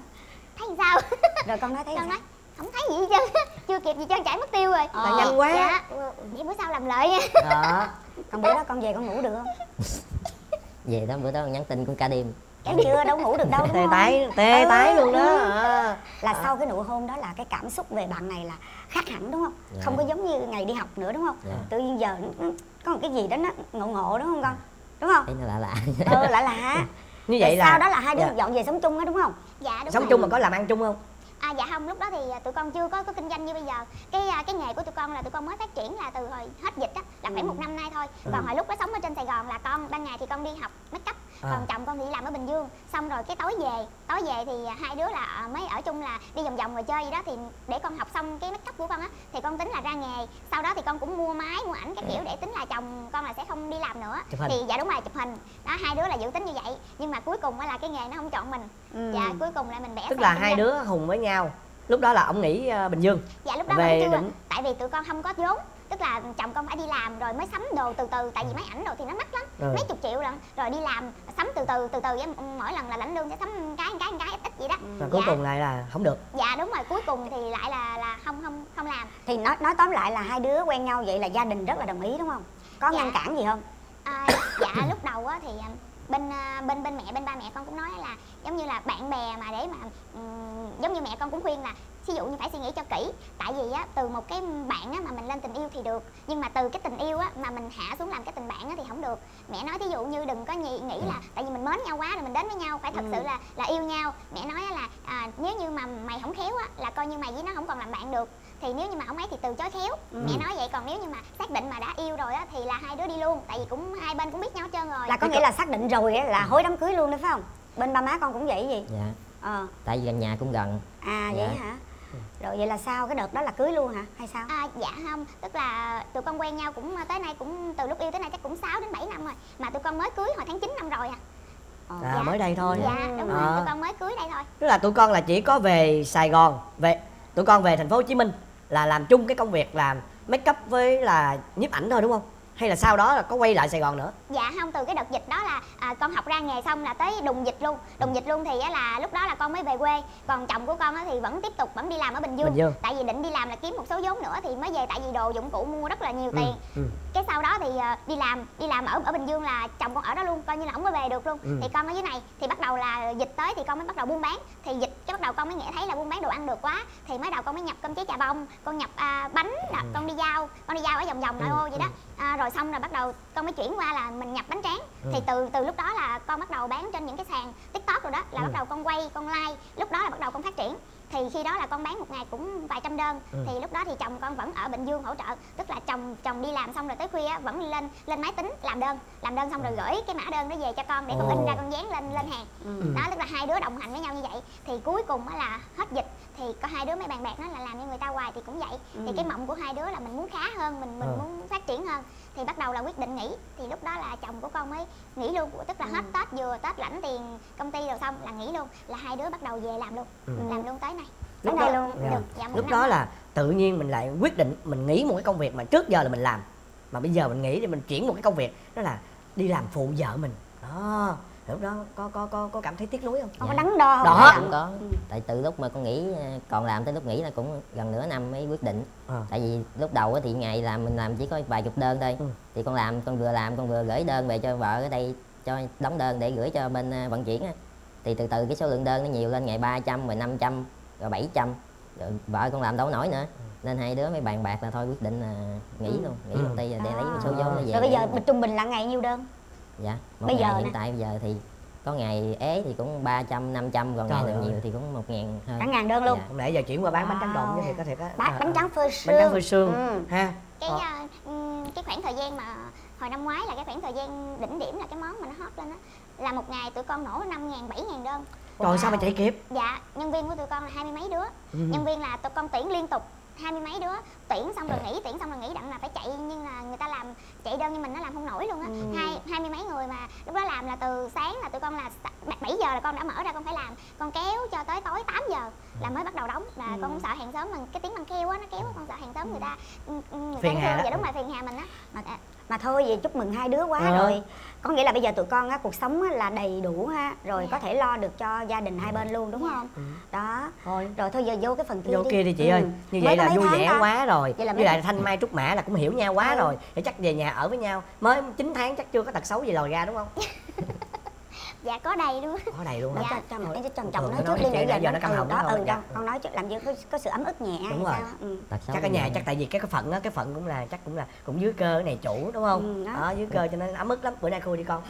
thấy sao? [laughs] Rồi con nói thấy con sao nói không thấy gì hết trơn chưa kịp gì trơn chạy mất tiêu rồi. Tại nhanh quá. dạ. Vậy bữa sau làm lợi nha. Đó. Còn bữa đó con về con ngủ được không? Về đó bữa đó nhắn tin cũng cả đêm em chưa đâu ngủ được đâu đúng tê tái tê Ừ. tái luôn đó à. là sau cái nụ hôn đó là cái cảm xúc về bạn này là khác hẳn đúng không Dạ. không có giống như ngày đi học nữa đúng không Dạ. tự nhiên giờ có một cái gì đó nó ngộ ngộ đúng không con đúng không thấy nó lạ lạ ừ lạ lạ như vậy Rồi là sau đó là hai đứa dạ. dọn về sống chung á đúng không dạ đúng sống rồi. chung mà có làm ăn chung không À dạ không, lúc đó thì à, tụi con chưa có có kinh doanh như bây giờ. Cái à, cái nghề của tụi con là tụi con mới phát triển là từ hồi hết dịch á, là phải Ừ. một năm nay thôi. Ừ. Còn hồi lúc đó sống ở trên Sài Gòn là con ban ngày thì con đi học make up, À. còn chồng con thì đi làm ở Bình Dương. Xong rồi cái tối về, tối về thì à, hai đứa là mới ở chung là đi vòng vòng rồi chơi gì đó thì để con học xong cái make up của con á thì con tính là ra nghề. Sau đó thì con cũng mua máy, mua ảnh cái kiểu để tính là chồng con là sẽ không đi làm nữa. Thì dạ đúng rồi, chụp hình. Đó hai đứa là dự tính như vậy. Nhưng mà cuối cùng á là cái nghề nó không chọn mình. Ừ. Dạ cuối cùng là mình bẻ tức là hai đứa hùng với nhau. Lúc đó là ông nghỉ ờ, bình dương. Dạ lúc đó Về vẫn chưa. Định- tại vì tụi con không có vốn. Tức là chồng con phải đi làm rồi mới sắm đồ từ từ. Tại vì máy ảnh đồ thì nó mắc lắm. Ừ. mấy chục triệu lận. Rồi đi làm sắm từ từ từ từ với mỗi lần là lãnh lương sẽ sắm cái cái cái ít ít vậy đó. Và cuối dạ, cùng lại là không được. Dạ đúng rồi. Cuối cùng thì lại là là không không không làm. Thì nói nói tóm lại là hai đứa quen nhau vậy là gia đình rất là đồng ý đúng không? Có Dạ. ngăn cản gì không? À, dạ lúc đầu á thì à, bên à, bên bên mẹ bên ba mẹ con cũng nói là giống như là bạn bè mà để mà ừm, giống như mẹ con cũng khuyên là ví dụ như phải suy nghĩ cho kỹ. Tại vì á từ một cái bạn á mà mình lên tình yêu thì được nhưng mà từ cái tình yêu á mà mình hạ xuống làm cái tình bạn á thì không được. Mẹ nói thí dụ như đừng có nghĩ, nghĩ là tại vì mình mến nhau quá rồi mình đến với nhau phải thật sự là là yêu nhau. Mẹ nói là à, nếu như mà mày không khéo á là coi như mày với nó không còn làm bạn được thì nếu như mà không ấy thì từ chối khéo. Mẹ nói vậy còn nếu như mà xác định mà đã yêu rồi á thì là hai đứa đi luôn. Tại vì cũng hai bên cũng biết nhau hết trơn rồi. Là có nghĩa là xác định rồi á, là hối đám cưới luôn đấy phải không? Bên ba má con cũng vậy gì? Dạ. Ờ. Tại vì gần nhà cũng gần. À vậy Dạ. hả? Rồi vậy là sao? Cái đợt đó là cưới luôn hả? Hay sao? À, dạ không, tức là tụi con quen nhau cũng tới nay cũng từ lúc yêu tới nay chắc cũng 6 đến 7 năm rồi. Mà tụi con mới cưới hồi tháng 9 năm rồi à. Ờ. à, Dạ. mới đây thôi. Dạ đúng rồi, À. tụi con mới cưới đây thôi. Tức là tụi con là chỉ có về sài gòn về tụi con về thành phố hồ chí minh là làm chung cái công việc làm make up với là nhiếp ảnh thôi, đúng không? Hay là sau đó là có quay lại sài gòn nữa? Dạ không, từ cái đợt dịch đó là à, con học ra nghề xong là tới đùng dịch luôn. Đùng dịch luôn thì á là lúc đó là con mới về quê. Còn chồng của con á thì vẫn tiếp tục vẫn đi làm ở Bình Dương, Bình Dương. Tại vì định đi làm là kiếm một số vốn nữa thì mới về Tại vì đồ dụng cụ mua rất là nhiều tiền. ừ. cái sau đó thì à, đi làm đi làm ở ở Bình Dương là chồng con ở đó luôn coi như là không có về được luôn. Ừ. thì con ở dưới này thì bắt đầu là dịch tới thì con mới bắt đầu buôn bán. Thì dịch cái bắt đầu con mới nghe thấy là buôn bán đồ ăn được quá. Thì mới đầu con mới nhập cơm cháy chà bông con nhập à, bánh là con đi giao con đi giao ở vòng vòng nội Ừ, ô vậy đó. à, rồi xong rồi bắt đầu con mới chuyển qua là mình nhập bánh tráng. Thì từ từ lúc đó là con bắt đầu bán trên những cái sàn tiktok rồi đó là Ừ. bắt đầu con quay con like lúc đó là bắt đầu con phát triển. Thì khi đó là con bán một ngày cũng vài trăm đơn. Ừ. thì lúc đó thì chồng con vẫn ở bình dương hỗ trợ tức là chồng chồng đi làm xong rồi tới khuya á, vẫn lên lên máy tính làm đơn. Làm đơn xong rồi gửi cái mã đơn đó về cho con để con in ra con dán lên lên hàng. Đó tức là hai đứa đồng hành với nhau như vậy. Thì cuối cùng á là hết dịch thì có hai đứa mới bàn bạc nói là làm cho người ta hoài thì cũng vậy. Thì cái mộng của hai đứa là mình muốn khá hơn mình mình Ừ. muốn phát triển hơn thì bắt đầu là quyết định nghỉ. Thì lúc đó là chồng của con mới nghỉ luôn tức là hết tết vừa tết lãnh tiền công ty rồi xong là nghỉ luôn là hai đứa bắt đầu về làm luôn làm luôn tới này lúc đó, luôn dạ. được dạ, lúc đó là tự nhiên mình lại quyết định mình nghỉ một cái công việc mà trước giờ là mình làm. Mà bây giờ mình nghỉ thì mình chuyển một cái công việc đó là đi làm phụ vợ mình. Đó lúc đó có có có có cảm thấy tiếc nuối không không Dạ. có đắn đo không Đó. Cũng có tại từ lúc mà con nghỉ ờ, còn làm tới lúc nghỉ là cũng gần nửa năm mới quyết định Ờ. tại vì lúc đầu á thì ngày làm mình làm chỉ có vài chục đơn thôi Ừ. thì con làm con vừa làm con vừa gửi đơn về cho vợ ở đây cho đóng đơn để gửi cho bên ờ, vận chuyển á thì từ từ cái số lượng đơn nó nhiều lên ngày 300 rồi 500 rồi 700 rồi vợ con làm đâu nổi nữa nên hai đứa mới bàn bạc là thôi quyết định là nghỉ luôn nghỉ Ừ. công ty rồi để lấy số À. vốn nó về rồi bây giờ để- trung bình là ngày nhiêu đơn dạ một bây ngày giờ hiện nè. tại bây giờ thì có ngày ế thì cũng 300 500 còn ngày Trời nào ơi. nhiều thì cũng một ngàn hơn cả ngàn đơn luôn Dạ. nãy giờ chuyển qua bán bánh tráng Wow. trộn thì có thể có bát à, bánh à, tráng phơi bánh tráng sương phơi sương Ừ. ha cái Ờ. à, ừm, cái khoảng thời gian mà hồi năm ngoái là cái khoảng thời gian đỉnh điểm là cái món mà nó hot lên á là một ngày tụi con nổ 5 ngàn 7 ngàn đơn rồi sao mà chạy kịp dạ nhân viên của tụi con là hai mươi mấy đứa Ừ. nhân viên là tụi con tuyển liên tục hai mươi mấy đứa tuyển xong rồi nghỉ tuyển xong rồi nghỉ đặng là phải chạy nhưng là người ta làm chạy đơn nhưng mình nó làm không nổi luôn á Ừ. hai hai mươi mấy người mà lúc đó làm là từ sáng là tụi con là 7 giờ là con đã mở ra con phải làm con kéo cho tới tối 8 giờ là mới bắt đầu đóng là Ừ. con cũng sợ hàng xóm mà cái tiếng bằng kêu á nó kéo con sợ hàng xóm người ta ừ, ừ, người Phiền ta đó. dạ đúng rồi phiền hà mình á mà, mà thôi vậy chúc mừng hai đứa quá Ờ. rồi có nghĩa là bây giờ tụi con á cuộc sống á, là đầy đủ ha rồi Dạ. có thể lo được cho gia đình hai bên luôn đúng Dạ. không đó thôi rồi thôi giờ vô cái phần kia vô đi kia đi chị Ừ. ơi như Mới vậy là vui vẻ ta? quá rồi Là với lại thanh mai trúc mã là cũng hiểu nhau quá Ừ. rồi. Để chắc về nhà ở với nhau. Mới 9 tháng chắc chưa có tật xấu gì lòi ra đúng không? [laughs] Dạ có đầy luôn có đầy luôn hả? Cho, Thôi, cho chồng chồng nó nói trước đi nãy giờ nó căm ừ, họng đó ừ dạ. con nói chứ làm gì có, có sự ấm ức nhẹ Đúng rồi. sao ừ. chắc cái nhà chắc tại vì cái cái phận á cái phận cũng là chắc cũng là cũng dưới cơ này chủ đúng không? Ừ, đó. dưới cơ cho nên ấm ức lắm. Bữa nay khui đi con.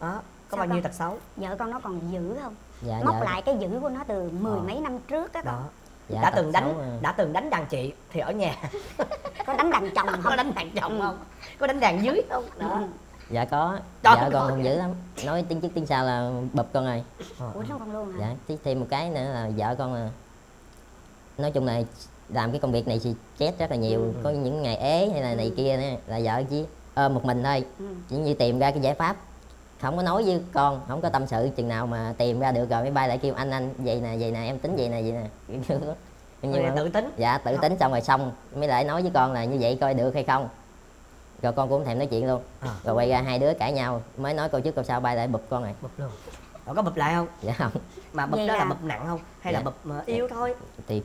Đó có bao nhiêu con? tật xấu? Vợ con nó còn giữ không? Dạ, móc dạ, lại cái giữ của nó từ mười Ờ. mấy năm trước á đó. con dạ, đã từng đánh ờ, đã từng đánh đàn chị thì ở nhà. [laughs] Có đánh đàn chồng [laughs] có không đánh đàn chồng Ừ. không? Có đánh đàn dưới không? Đó. Ừ. dạ có. Trời vợ ơi. con không dữ lắm. Nói tiếng trước tiếng sau là bụp con rồi. Ủa nó con luôn hả? Dạ tí- thêm một cái nữa là vợ con là nói chung là làm cái công việc này thì chết rất là nhiều. Ừ. có những ngày ế hay là này kia nữa là vợ chỉ ôm một mình thôi. Ừ. chỉ như tìm ra cái giải pháp không có nói với con không có tâm sự chừng nào mà tìm ra được rồi mới bay lại kêu anh anh vậy nè vậy nè em tính vậy nè vậy nè. [laughs] Nhưng mà tự tính. Dạ tự tính xong rồi xong mới lại nói với con là như vậy coi được hay không. Rồi con cũng thèm nói chuyện luôn. À. rồi quay ra hai đứa cãi nhau mới nói câu trước câu sau bay lại bụp con rồi bụp luôn. Rồi có bụp lại không? Dạ không. Mà bụp Vậy đó là là- bụp nặng không? Hay là Dạ. bụp mà yêu thôi. Thì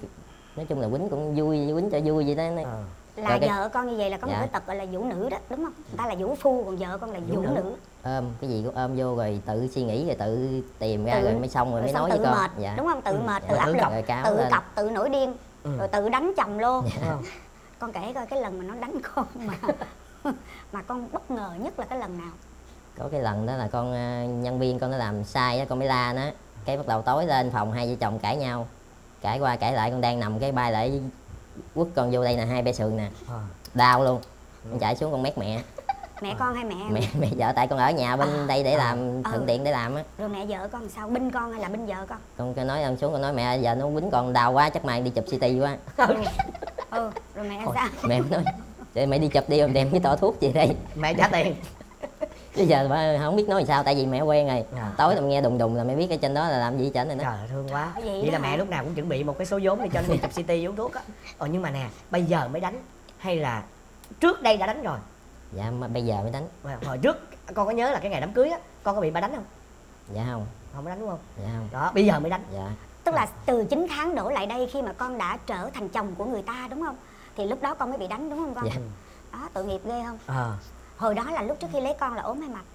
nói chung là quýnh cũng vui quýnh cho vui vậy đó. Ờ. là Rồi cái- vợ con như vậy là có một Dạ. cái tật gọi là vũ nữ đó đúng không? Người ta là vũ phu còn vợ con là Vũ vũ, nữ. nữ ôm cái gì cũng ôm vô rồi tự suy nghĩ rồi tự tìm ra Tự- rồi mới xong rồi mới xong nói tự với con. mệt dạ. đúng không? Tự Ừ. mệt Dạ, tự áp lực rồi tự lên. cọc tự nổi điên Ừ. rồi tự đánh chồng luôn. Đúng không con kể coi cái lần mà nó đánh con mà [laughs] mà con bất ngờ nhất là cái lần nào? Có cái lần đó là con ờ, nhân viên con nó làm sai á con mới la nó. Cái bắt đầu tối lên phòng hai vợ chồng cãi nhau. Cãi qua cãi lại con đang nằm cái bay lại quất con vô đây nè hai bê sườn nè. Ờ. đau luôn con chạy xuống con mét mẹ mẹ con hay mẹ? Em? mẹ mẹ vợ tại con ở nhà bên đây để làm Ờ. thuận tiện để làm á. Rồi mẹ vợ con sao? Binh con hay là binh vợ con? Con cái nói ông xuống con nói mẹ giờ nó quýnh con đau quá chắc mày đi chụp ct quá. Ừ rồi mẹ Thôi, sao? mẹ nói. "Vậy mày đi chụp đi rồi đem cái tỏ thuốc về đây. Mẹ trả tiền. Bây giờ bà không biết nói làm sao tại vì mẹ quen rồi. À. tối tầm nghe đùng đùng là mẹ biết cái trên đó là làm gì trên rồi đó. Trời thương quá. Vậy vậy là mẹ lúc nào cũng chuẩn bị một cái số vốn để cho nó đi chụp ct uống thuốc á. Ờ nhưng mà nè bây giờ mới đánh hay là trước đây đã đánh rồi dạ mà bây giờ mới đánh. Hồi trước con có nhớ là cái ngày đám cưới á con có bị ba đánh không? Dạ không. Không có đánh đúng không? Dạ không. Đó bây giờ mới đánh. Dạ. Tức là từ 9 tháng đổ lại đây khi mà con đã trở thành chồng của người ta đúng không? Thì lúc đó con mới bị đánh đúng không con? Dạ. đó tội nghiệp ghê không? Ờ. Hồi đó là lúc trước khi lấy con là ốm hay mập?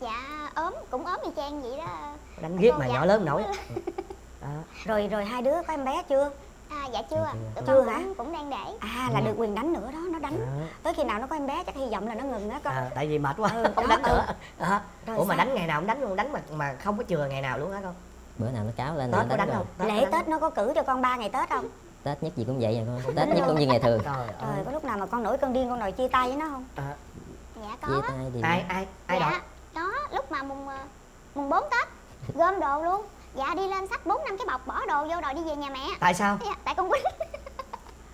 Dạ ốm cũng ốm y chang vậy đó. Đánh giết mà dạ. nhỏ lớn nổi. [laughs] Đó. Rồi rồi hai đứa có em bé chưa à, dạ chưa? Dạ tụi chưa. con Chưa hả? cũng, cũng đang để. À là được quyền đánh nữa đó nó đánh. Đó. tới khi nào nó có em bé chắc hy vọng là nó ngừng đó con. À, tại vì mệt quá Ừ, không đó, đánh ừ. nữa. Đó. Rồi ủa mà sao? đánh ngày nào cũng đánh luôn đánh mà mà không có chừa ngày nào luôn hả con. Bữa nào nó cáo lên tết có đánh rồi. không? Lễ đánh tết nó có cử cho con ba ngày tết không? Tết nhất gì cũng vậy à con. Tết nhất cũng như ngày thường. Trời có lúc nào mà con nổi cơn điên con đòi chia tay với nó không? À, dạ chia có tay thì ai ai ai dạ có lúc mà mùng ờ, mùng 4 tết gom đồ luôn dạ đi lên sách bốn năm cái bọc bỏ đồ vô đòi đi về nhà mẹ. Tại sao? Dạ, tại con quýnh.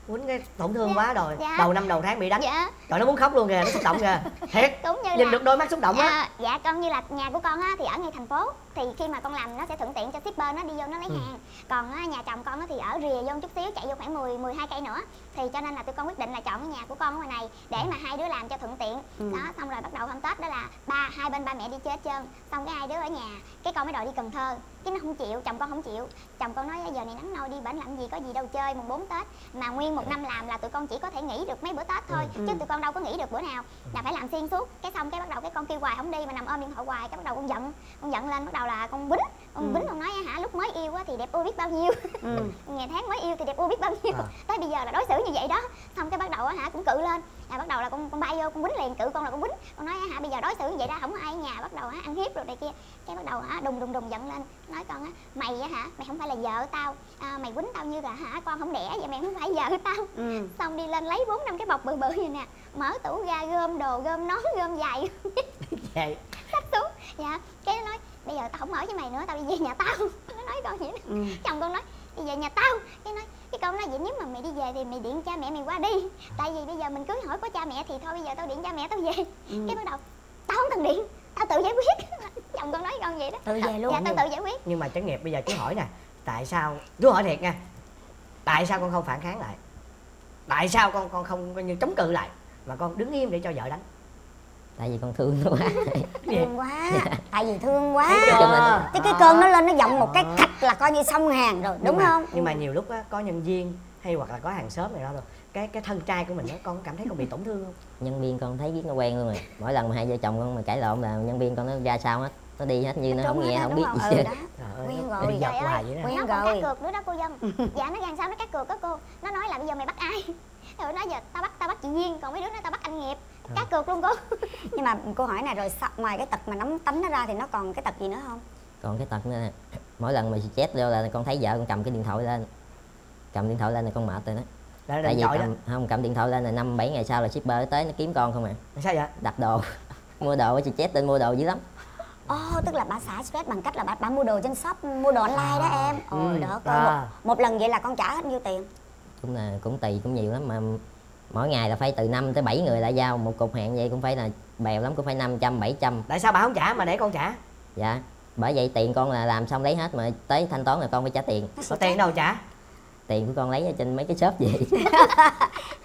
Quýnh cái tổn thương quá rồi. Dạ. đầu năm đầu tháng bị đánh. Dạ. Trời nó muốn khóc luôn kìa nó xúc động kìa. [laughs] Thiệt. Cũng như nhìn là được đôi mắt xúc động á. Dạ, dạ con như là nhà của con á thì ở ngay thành phố. Thì khi mà con làm nó sẽ thuận tiện cho shipper nó đi vô nó lấy Ừ. hàng. Còn á, nhà chồng con á thì ở rìa vô chút xíu chạy vô khoảng 10 12 cây nữa. Thì cho nên là tụi con quyết định là chọn cái nhà của con ngoài này để mà hai đứa làm cho thuận tiện. Ừ. đó xong rồi bắt đầu hôm tết đó là ba hai bên ba mẹ đi chơi hết trơn. Xong cái hai đứa ở nhà cái con mới đòi đi cần thơ cái nó không chịu chồng con không chịu. Chồng con nói giờ này nắng nôi đi bển làm gì có gì đâu chơi mùng 4 tết. Mà nguyên một năm làm là tụi con chỉ có thể nghỉ được mấy bữa tết thôi Ừ. chứ tụi con đâu có nghỉ được bữa nào. Là phải làm xuyên suốt. Cái xong cái bắt đầu cái con kêu hoài không đi mà nằm ôm điện thoại hoài cái bắt đầu con giận. Con giận lên bắt đầu là con bính Ừ. bính con nói hả lúc mới yêu á thì đẹp ưa biết bao nhiêu. Ừ. [laughs] ngày tháng mới yêu thì đẹp ưa biết bao nhiêu. À. tới bây giờ là đối xử như vậy đó. Xong cái bắt đầu á hả cũng cự lên. Là bắt đầu là con con bay vô con quýnh liền cự con là con quýnh con nói hả bây giờ đối xử như vậy đó không có ai ở nhà bắt đầu hả ăn hiếp rồi này kia. Cái bắt đầu hả đùng đùng đùng giận lên. Nói con á mày á hả mày không phải là vợ tao. À, mày quýnh tao như là hả con không đẻ vậy mày không phải vợ tao. Ừ. xong đi lên lấy bốn năm cái bọc bự bự vậy nè. Mở tủ ra gom đồ gom nón gom giày. Vậy. [laughs] Xách xuống. Dạ cái nó nói bây giờ tao không ở với mày nữa tao đi về nhà tao. [laughs] Nó nói con vậy đó. Ừ. chồng con nói đi về nhà tao. Cái nói cái câu nói vậy nếu mà mày đi về thì mày điện cha mẹ mày qua đi. Tại vì bây giờ mình cưới hỏi có cha mẹ thì thôi bây giờ tao điện cha mẹ tao về. Ừ. cái bắt đầu tao không cần điện tao tự giải quyết. [laughs] Chồng con nói con vậy đó. Tự về luôn. dạ tao tự giải quyết. Nhưng mà trấn nghiệp bây giờ chú hỏi nè tại sao? Chú hỏi thiệt nha tại sao con không phản kháng lại? Tại sao con con không coi như chống cự lại? Mà con đứng im để cho vợ đánh tại vì con thương nó quá. Thương quá. Tại vì thương quá. Chứ cái cơn nó lên nó giọng một cái cạch là coi như xong hàng rồi nhưng đúng mà, không? nhưng mà nhiều lúc á, có nhân viên hay hoặc là có hàng xóm này đó rồi cái cái thân trai của mình đó con cảm thấy con bị tổn thương không? Nhân viên con thấy biết nó quen luôn rồi. Mỗi lần mà hai vợ chồng con mà cãi lộn là nhân viên con nó ra sao hết nó đi hết như nó không nghe á, không biết gì ừ hết. đó. Trời ơi Quen nó rồi. đi dập Trời hoài ơi, vậy đó. Quen nó còn rồi. cá cược nữa đó cô dân. [laughs] Dạ nó gan sao nó cá cược đó cô? Nó nói là bây giờ mày bắt ai? Rồi [laughs] nó giờ tao bắt tao bắt chị duyên còn mấy đứa nói tao bắt anh nghiệp cá cược luôn cô. [laughs] Nhưng mà cô hỏi này rồi sao, ngoài cái tật mà nắm tánh nó ra thì nó còn cái tật gì nữa không? Còn cái tật nữa nè [clears throat] mỗi lần mà chết vô là con thấy vợ con cầm cái điện thoại lên. Cầm điện thoại lên là con mệt rồi đó. Đó tại vì chọi đó cầm, không cầm điện thoại lên là năm bảy ngày sau là shipper tới nó kiếm con không à. Sao vậy? Đặt đồ. [laughs] Mua đồ chị chết tên mua đồ dữ lắm. Ồ, tức là bà xả stress bằng cách là bà, bà mua đồ trên shop, mua đồ online đó em. Ồ, Ừ, được à. một, một lần vậy là con trả hết nhiêu tiền? cũng là cũng tùy cũng nhiều lắm mà mỗi ngày là phải từ 5 tới 7 người lại giao. Một cục hàng vậy cũng phải là bèo lắm cũng phải 500 700 tại sao bà không trả? Mà để con trả. Dạ bởi vậy tiền con là làm xong lấy hết mà tới thanh toán là con phải trả tiền. Có tiền đâu trả? Tiền của con lấy ở trên mấy cái shop gì [laughs]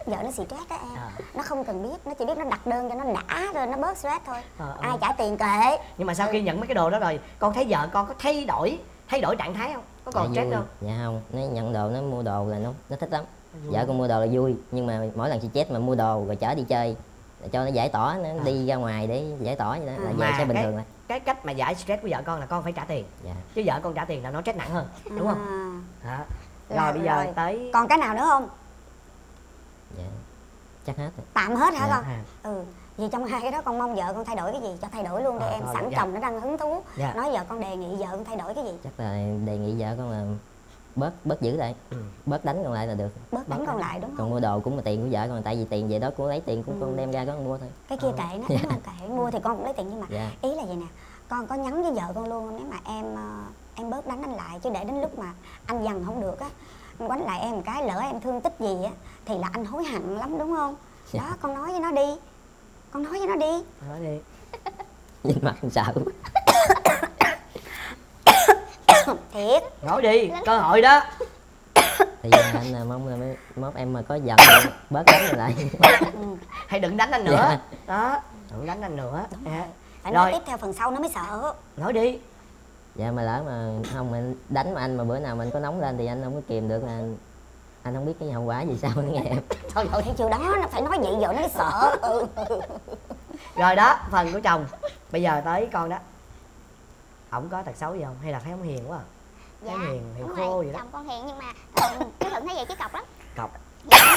Vợ nó stress đó em. À. Nó không cần biết, nó chỉ biết nó đặt đơn cho nó đã rồi nó bớt stress thôi. Ờ, ờ. Ai trả tiền kệ. Nhưng mà sau khi nhận mấy cái đồ đó rồi con thấy vợ con có thay đổi thay đổi trạng thái không? Có còn stress không? dạ không nó nhận đồ nó mua đồ là nó nó thích lắm vợ con mua đồ là vui nhưng mà mỗi lần chị chết mà mua đồ rồi chở đi chơi để cho nó giải tỏa nó đi ra ngoài để giải tỏa vậy đó là về sẽ bình cái- thường lại cái cách mà giải stress của vợ con là con phải trả tiền dạ chứ vợ con trả tiền là nó stress nặng hơn đúng không à, Đó. Là- rồi bây giờ rồi. tới Còn cái nào nữa không? dạ chắc hết rồi. Tạm hết hả Dạ. con? à, Ừ vì trong hai cái đó con mong vợ con thay đổi cái gì cho thay đổi luôn đi Ờ, em thôi, sẵn dạ. chồng nó đang hứng thú Dạ. nói vợ con đề nghị vợ con thay đổi cái gì chắc là đề nghị vợ con là bớt bớt giữ lại. Ừ. bớt đánh con lại là được. Bớt đánh Bớt đánh. lại đúng không? còn mua đồ cũng là tiền của vợ con tại vì tiền về đó cũng lấy tiền của Ừ. con đem ra con mua thôi. Cái kia kệ nó [laughs] đúng không kệ mua thì con cũng lấy tiền nhưng mà dạ. ý là vậy nè con có nhắn với vợ con luôn nếu mà em ờ, em bớt đánh anh lại chứ để đến lúc mà anh dằn không được á anh quánh lại em một cái lỡ em thương tích gì á thì là anh hối hận lắm đúng không? Dạ. đó con nói với nó đi. Con nói với nó đi. Nói đi. [laughs] Nhìn mặt con sợ [laughs] thiệt. Nói đi cơ hội đó. Thì giờ anh là mong là mấy- mốt em mà có giận thì bớt đánh rồi lại. Hay đừng đánh anh nữa. Dạ. đó đừng đánh anh nữa. Dạ. phải Rồi. nói tiếp theo phần sau nó mới sợ. Nói đi. Dạ mà lỡ mà không mình đánh mà anh mà bữa nào mình có nóng lên thì anh không có kìm được là anh không biết cái hậu quả gì sau nó nghe em. Thôi thôi. Thấy chưa đó nó phải nói vậy vợ nó mới sợ. Ừ. rồi đó phần của chồng. Bây giờ tới con đó ổng có tật xấu gì không? Hay là thấy ổng hiền quá à? dạ Thấy hiền, hiền khô rồi vậy đó. chồng con hiền nhưng mà ờ, chú thuận thấy vậy chứ cọc lắm. Cọc. Dạ,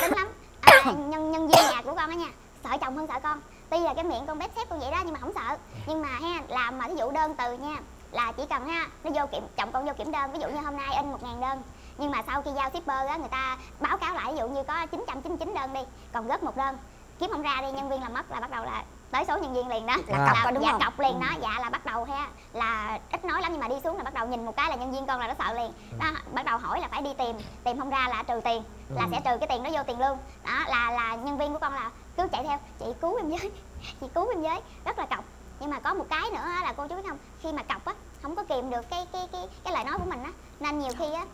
tính lắm. À, nhân nhân viên nhà của con á nha sợ chồng hơn sợ con. Tuy là cái miệng con bếp xếp con vậy đó nhưng mà không sợ. Nhưng mà ha làm mà ví dụ đơn từ nha là chỉ cần ha nó vô kiểm chồng con vô kiểm đơn. Ví dụ như hôm nay in một ngàn đơn nhưng mà sau khi giao shipper á người ta báo cáo lại ví dụ như có 999 đơn đi còn gấp một đơn. Kiếm không ra đi nhân viên làm mất là bắt đầu là tới số nhân viên liền đó Là cọc đó, đúng dạ không? cọc liền đó. Dạ là bắt đầu ha là ít nói lắm nhưng mà đi xuống là bắt đầu nhìn một cái là nhân viên con là nó sợ liền. Đó bắt đầu hỏi là phải đi tìm tìm không ra là trừ tiền là sẽ trừ cái tiền đó vô tiền lương đó là là nhân viên của con là cứ chạy theo chị cứu em với [laughs] chị cứu em với. Rất là cọc. Nhưng mà có một cái nữa là cô chú biết không khi mà cọc á không có kìm được cái cái cái cái lời nói của mình á nên nhiều khi á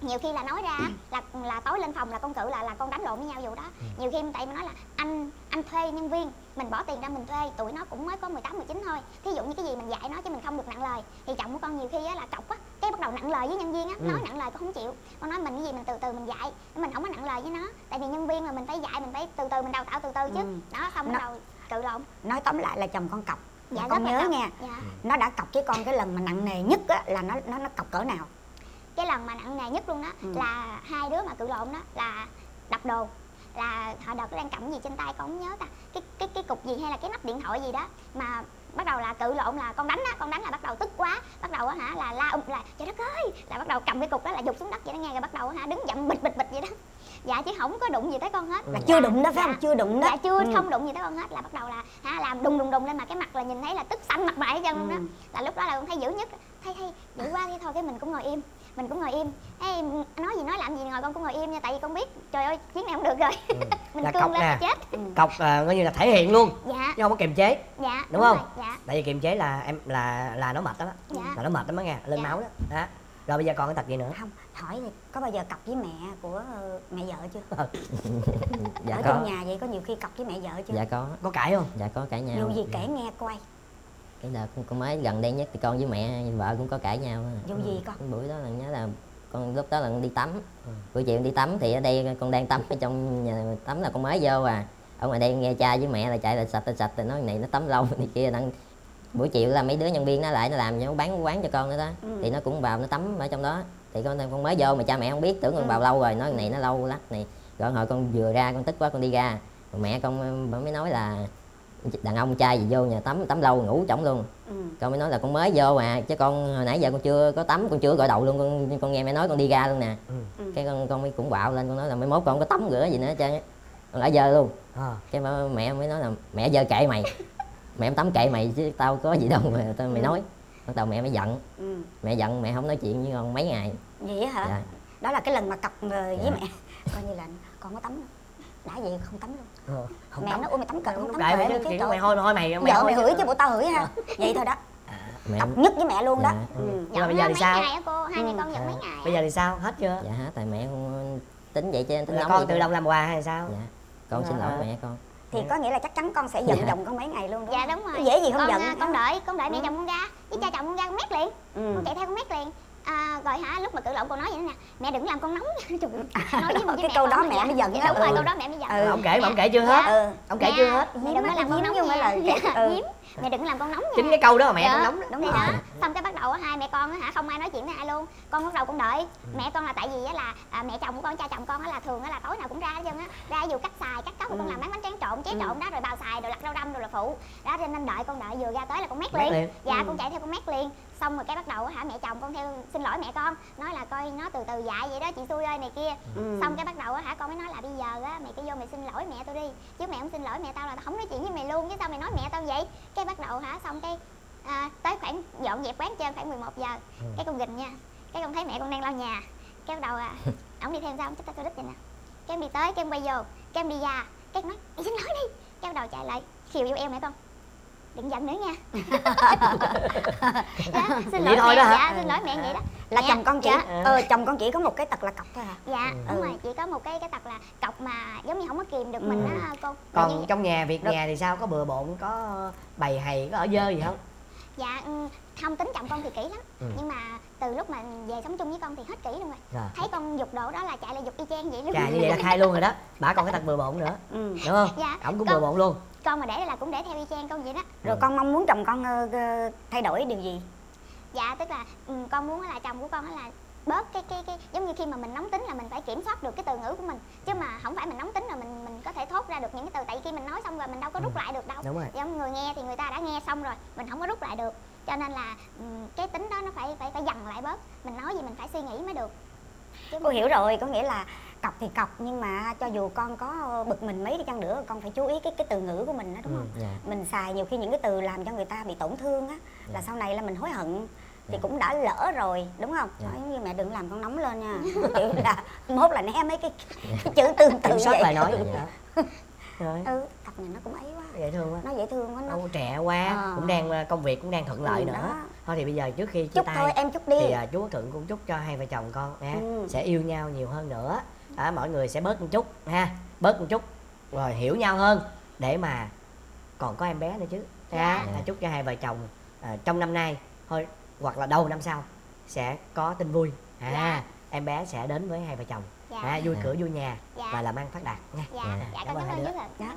nhiều khi là nói ra á, là là tối lên phòng là con cự là là con đánh lộn với nhau vụ đó. Nhiều khi tại mình nói là anh anh thuê nhân viên mình bỏ tiền ra mình thuê tụi nó cũng mới có 18 19 thôi. Thí dụ như cái gì mình dạy nó chứ mình không được nặng lời. Thì chồng của con nhiều khi á là cọc á cái bắt đầu nặng lời với nhân viên á nói nặng lời con không chịu. Con nói mình cái gì mình từ từ mình dạy mình không có nặng lời với nó. Tại vì nhân viên mà mình phải dạy mình phải từ từ mình đào tạo từ từ chứ. Ừ. đó xong bắt đầu cự lộn. nói tóm lại là chồng con cọc. Dạ, con nhớ nha Dạ. nó đã cọc với con cái lần mà nặng nề nhất á là nó nó nó cọc cỡ nào cái lần mà nặng nề nhất luôn đó Ừ. là hai đứa mà cự lộn đó là đập đồ là họ đợt đang cầm gì trên tay con không nhớ ta cái cái cái cục gì hay là cái nắp điện thoại gì đó mà bắt đầu là cự lộn là con đánh á con đánh là bắt đầu tức quá bắt đầu á hả là la um là trời đất ơi là bắt đầu cầm cái cục đó là giục xuống đất vậy đó nghe rồi bắt đầu á hả đứng dậm bịch bịch bịch vậy đó dạ chứ không có đụng gì tới con hết là chưa đụng đó phải Dạ. không chưa đụng đó dạ chưa Ừ. không đụng gì tới con hết là bắt đầu là hả làm đùng đùng đùng lên mà cái mặt là nhìn thấy là tức xanh mặt mày hết trơn luôn đó Ừ. là lúc đó là con thấy dữ nhất thấy thấy dữ quá cái thôi cái mình cũng ngồi im mình cũng ngồi im. Ê, nói gì nói làm gì ngồi con cũng ngồi im nha tại vì con biết trời ơi chuyến này không được rồi. [laughs] Mình Là cương cọc lên nè. chết. Cọc à, coi như là thể hiện luôn. Dạ. Chứ không có kiềm chế. Dạ đúng không? rồi, dạ. Tại vì kiềm chế là em là là nó mệt lắm á. Dạ. là nó mệt lắm á nghe lên Dạ. máu đó. Đó. Rồi bây giờ còn cái tật gì nữa? Không hỏi thì có bao giờ cọc với mẹ của ờ, mẹ vợ chưa? [laughs] Dạ ở có. trong nhà vậy có nhiều khi cọc với mẹ vợ chưa? Dạ có. Có cãi không dạ. Có cãi nhau dù gì kể nghe coi cái đợt con mới gần đây nhất thì con với mẹ vợ cũng có cãi nhau dù gì con? Cái buổi đó là nhớ là con lúc đó là con đi tắm. Ừ. buổi chiều đi tắm thì ở đây con đang tắm ở trong nhà tắm là con mới vô à. Ở ngoài đây nghe cha với mẹ là chạy là sạch là sạch rồi nói này nó tắm lâu [laughs] này kia đang buổi chiều là mấy đứa nhân viên nó lại nó làm nó bán quán cho con nữa đó. Ừ. thì nó cũng vào nó tắm ở trong đó. Thì con con mới vô mà cha mẹ không biết tưởng con vào lâu rồi nói này nó lâu lắm này. Rồi hồi con vừa ra con tức quá con đi ra. Mẹ con mới nói là đàn ông trai gì vô nhà tắm tắm lâu ngủ chổng luôn. Ừ. con mới nói là con mới vô mà chứ con hồi nãy giờ con chưa có tắm con chưa gội đầu luôn con con nghe mẹ nói con đi ra luôn nè. Ừ. Ừ. cái con con mới cũng bạo lên con nói là mấy mốt con không có tắm rửa gì nữa á. Con đã dơ luôn. À. cái mà mẹ mới nói là mẹ dơ kệ mày. [laughs] Mẹ em tắm kệ mày chứ tao có gì đâu mà tao mày nói. Bắt đầu mẹ mới giận. Ừ. mẹ giận mẹ không nói chuyện với con mấy ngày. Vậy á hả? Dạ. Đó là cái lần mà ờ, với Dạ. mẹ. Coi như là con có tắm đã vậy không tắm luôn. Ờ, không mẹ tắm. nó ôi mày tắm cỡ không tắm kệ mày cỡ chứ cái kiểu mày hôi hôi mày mày vợ mày hửi chứ bộ tao hửi ha. Vậy thôi đó. Mẹ cọc nhất với mẹ luôn đó. Dạ. ừ. Nhưng mà bây giờ thì sao? ngày cô? Hai mẹ Ừ. con giận mấy Dạ. ngày? Bây giờ thì sao? Hết chưa? Dạ hả tại mẹ con tính vậy chứ tính là nóng con tự thôi. động làm quà hay sao? Dạ. Con xin lỗi Dạ. mẹ con. Thì có nghĩa là chắc chắn con sẽ giận Dạ. chồng con mấy ngày luôn dạ đúng rồi. Dễ gì không con, giận à, con đợi con đợi mẹ Ừ. chồng con ra. Với cha chồng con ra con mét liền. Ừ. con chạy theo con mét liền à, rồi hả lúc mà cự lộn con nói vậy nè mẹ đừng làm con nóng nha Trời ơi, nói với, [laughs] với Cái mẹ câu đó mẹ dạ. mới giận Dạ, đó. đúng rồi Ừ. câu đó mẹ mới giận Ừ. ông kể mà ông kể chưa hết ừ ông kể Mẹ, chưa hết mẹ đừng có làm con nóng không phải là nha. kể- Dạ, ừ. hiếm. mẹ đừng có làm con nóng nha chính cái câu đó mà mẹ Dạ, con nóng đúng rồi. đó xong cái bắt đầu á, hai mẹ con á hả không ai nói chuyện với ai luôn con bắt đầu con đợi Ừ. mẹ con là tại vì á là à, mẹ chồng của con cha chồng con á là thường á là tối nào cũng ra hết trơn á ra dù cắt xài cắt cốc Ừ. con làm bán bánh tráng trộn chế Ừ. trộn đó rồi bào xài rồi lặt rau đâm rồi là phụ đó cho nên đợi con đợi vừa ra tới là con mét liền dạ Ừ. con chạy theo con mét liền xong rồi cái bắt đầu á hả mẹ chồng con theo xin lỗi mẹ con nói là coi nó từ từ dạy vậy đó chị xui ơi này kia. Ừ. xong cái bắt đầu á hả con mới nói là bây giờ á mày cứ vô mày xin lỗi mẹ tao đi chứ mẹ không xin lỗi mẹ tao là tao không nói chuyện với mày luôn chứ sao mày nói mẹ tao vậy? Cái bắt đầu hả xong cái à, tới khoảng dọn dẹp quán trên khoảng 11 giờ cái con gình nha cái con thấy mẹ con đang lau nhà cái bắt đầu à [laughs] ổng đi theo sao chích tay tôi đít vậy nè. Cái em đi tới cái em quay vô cái em đi ra cái em nói mày xin lỗi đi. Cái bắt đầu chạy lại khiều vô eo mẹ con đừng giận nữa nha [laughs] dạ, xin Vậy lỗi thôi mẹ đó hả? dạ xin lỗi mẹ vậy đó là Mẹ, chồng con chỉ dạ. ờ chồng con chỉ có một cái tật là cọc thôi hả dạ Ừ. đúng rồi chỉ có một cái cái tật là cọc mà giống như không có kìm được mình Ừ. á cô còn Tự nhiên- trong nhà việc Được. nhà thì sao có bừa bộn có bày hay có ở dơ gì không dạ ừ, không tính chồng con thì kỹ lắm. Ừ. nhưng mà từ lúc mà về sống chung với con thì hết kỹ luôn rồi. Rồi. thấy con dục đồ đó là chạy lại dục y chang vậy luôn. Chà như vậy là khai luôn rồi đó. Bả còn cái tật bừa bộn nữa. Ừ. đúng không? Dạ, ổng cũng con- bừa bộn luôn. con mà để là cũng để theo y chang con vậy đó. Rồi con mong muốn chồng con ờ, thay đổi điều gì? Dạ tức là ừ, con muốn là chồng của con á là bớt cái cái cái giống như khi mà mình nóng tính là mình phải kiểm soát được cái từ ngữ của mình. Chứ mà không phải mình nóng tính rồi mình mình có thể thốt ra được những cái từ. Tại khi mình nói xong rồi mình đâu có rút lại được đâu. Đúng rồi. Giống người nghe thì người ta đã nghe xong rồi mình không có rút lại được cho nên là ừ, cái tính đó nó phải phải phải dằn lại bớt mình nói gì mình phải suy nghĩ mới được chứ cô hiểu rồi có nghĩa là cọc thì cọc nhưng mà cho dù con có bực mình mấy đi chăng nữa con phải chú ý cái cái từ ngữ của mình đó đúng Ừ, không dạ. mình xài nhiều khi những cái từ làm cho người ta bị tổn thương á là sau này là mình hối hận thì Dạ. cũng đã lỡ rồi đúng không Dạ. nói như mẹ đừng làm con nóng lên nha [laughs] kiểu là mốt là né mấy cái, cái chữ tương tự kiểm soát vậy lại nói [laughs] Dạ. Rồi ừ cặp này nó cũng ấy quá. Dễ thương quá. Nó dễ thương quá nó Đâu trẻ quá. Ờ. cũng đang ờ, công việc cũng đang thuận lợi Ừ, nữa. đó. thôi thì bây giờ trước khi chia chúc tay thôi em chúc đi. thì à, chú Thượng cũng chúc cho hai vợ chồng con nha. Ừ. sẽ yêu nhau nhiều hơn nữa. À, mọi người sẽ bớt một chút ha. Bớt một chút. Rồi hiểu nhau hơn để mà còn có em bé nữa chứ ha. Dạ. à, chúc cho hai vợ chồng à, trong năm nay thôi hoặc là đầu năm sau sẽ có tin vui. À, Dạ. em bé sẽ đến với hai vợ chồng Dạ. à, vui Dạ. cửa vui nhà Dạ. và làm ăn phát đạt nha dạ Dạ. dạ Cảm con ơn cảm hai ơn đứa. thật Dạ.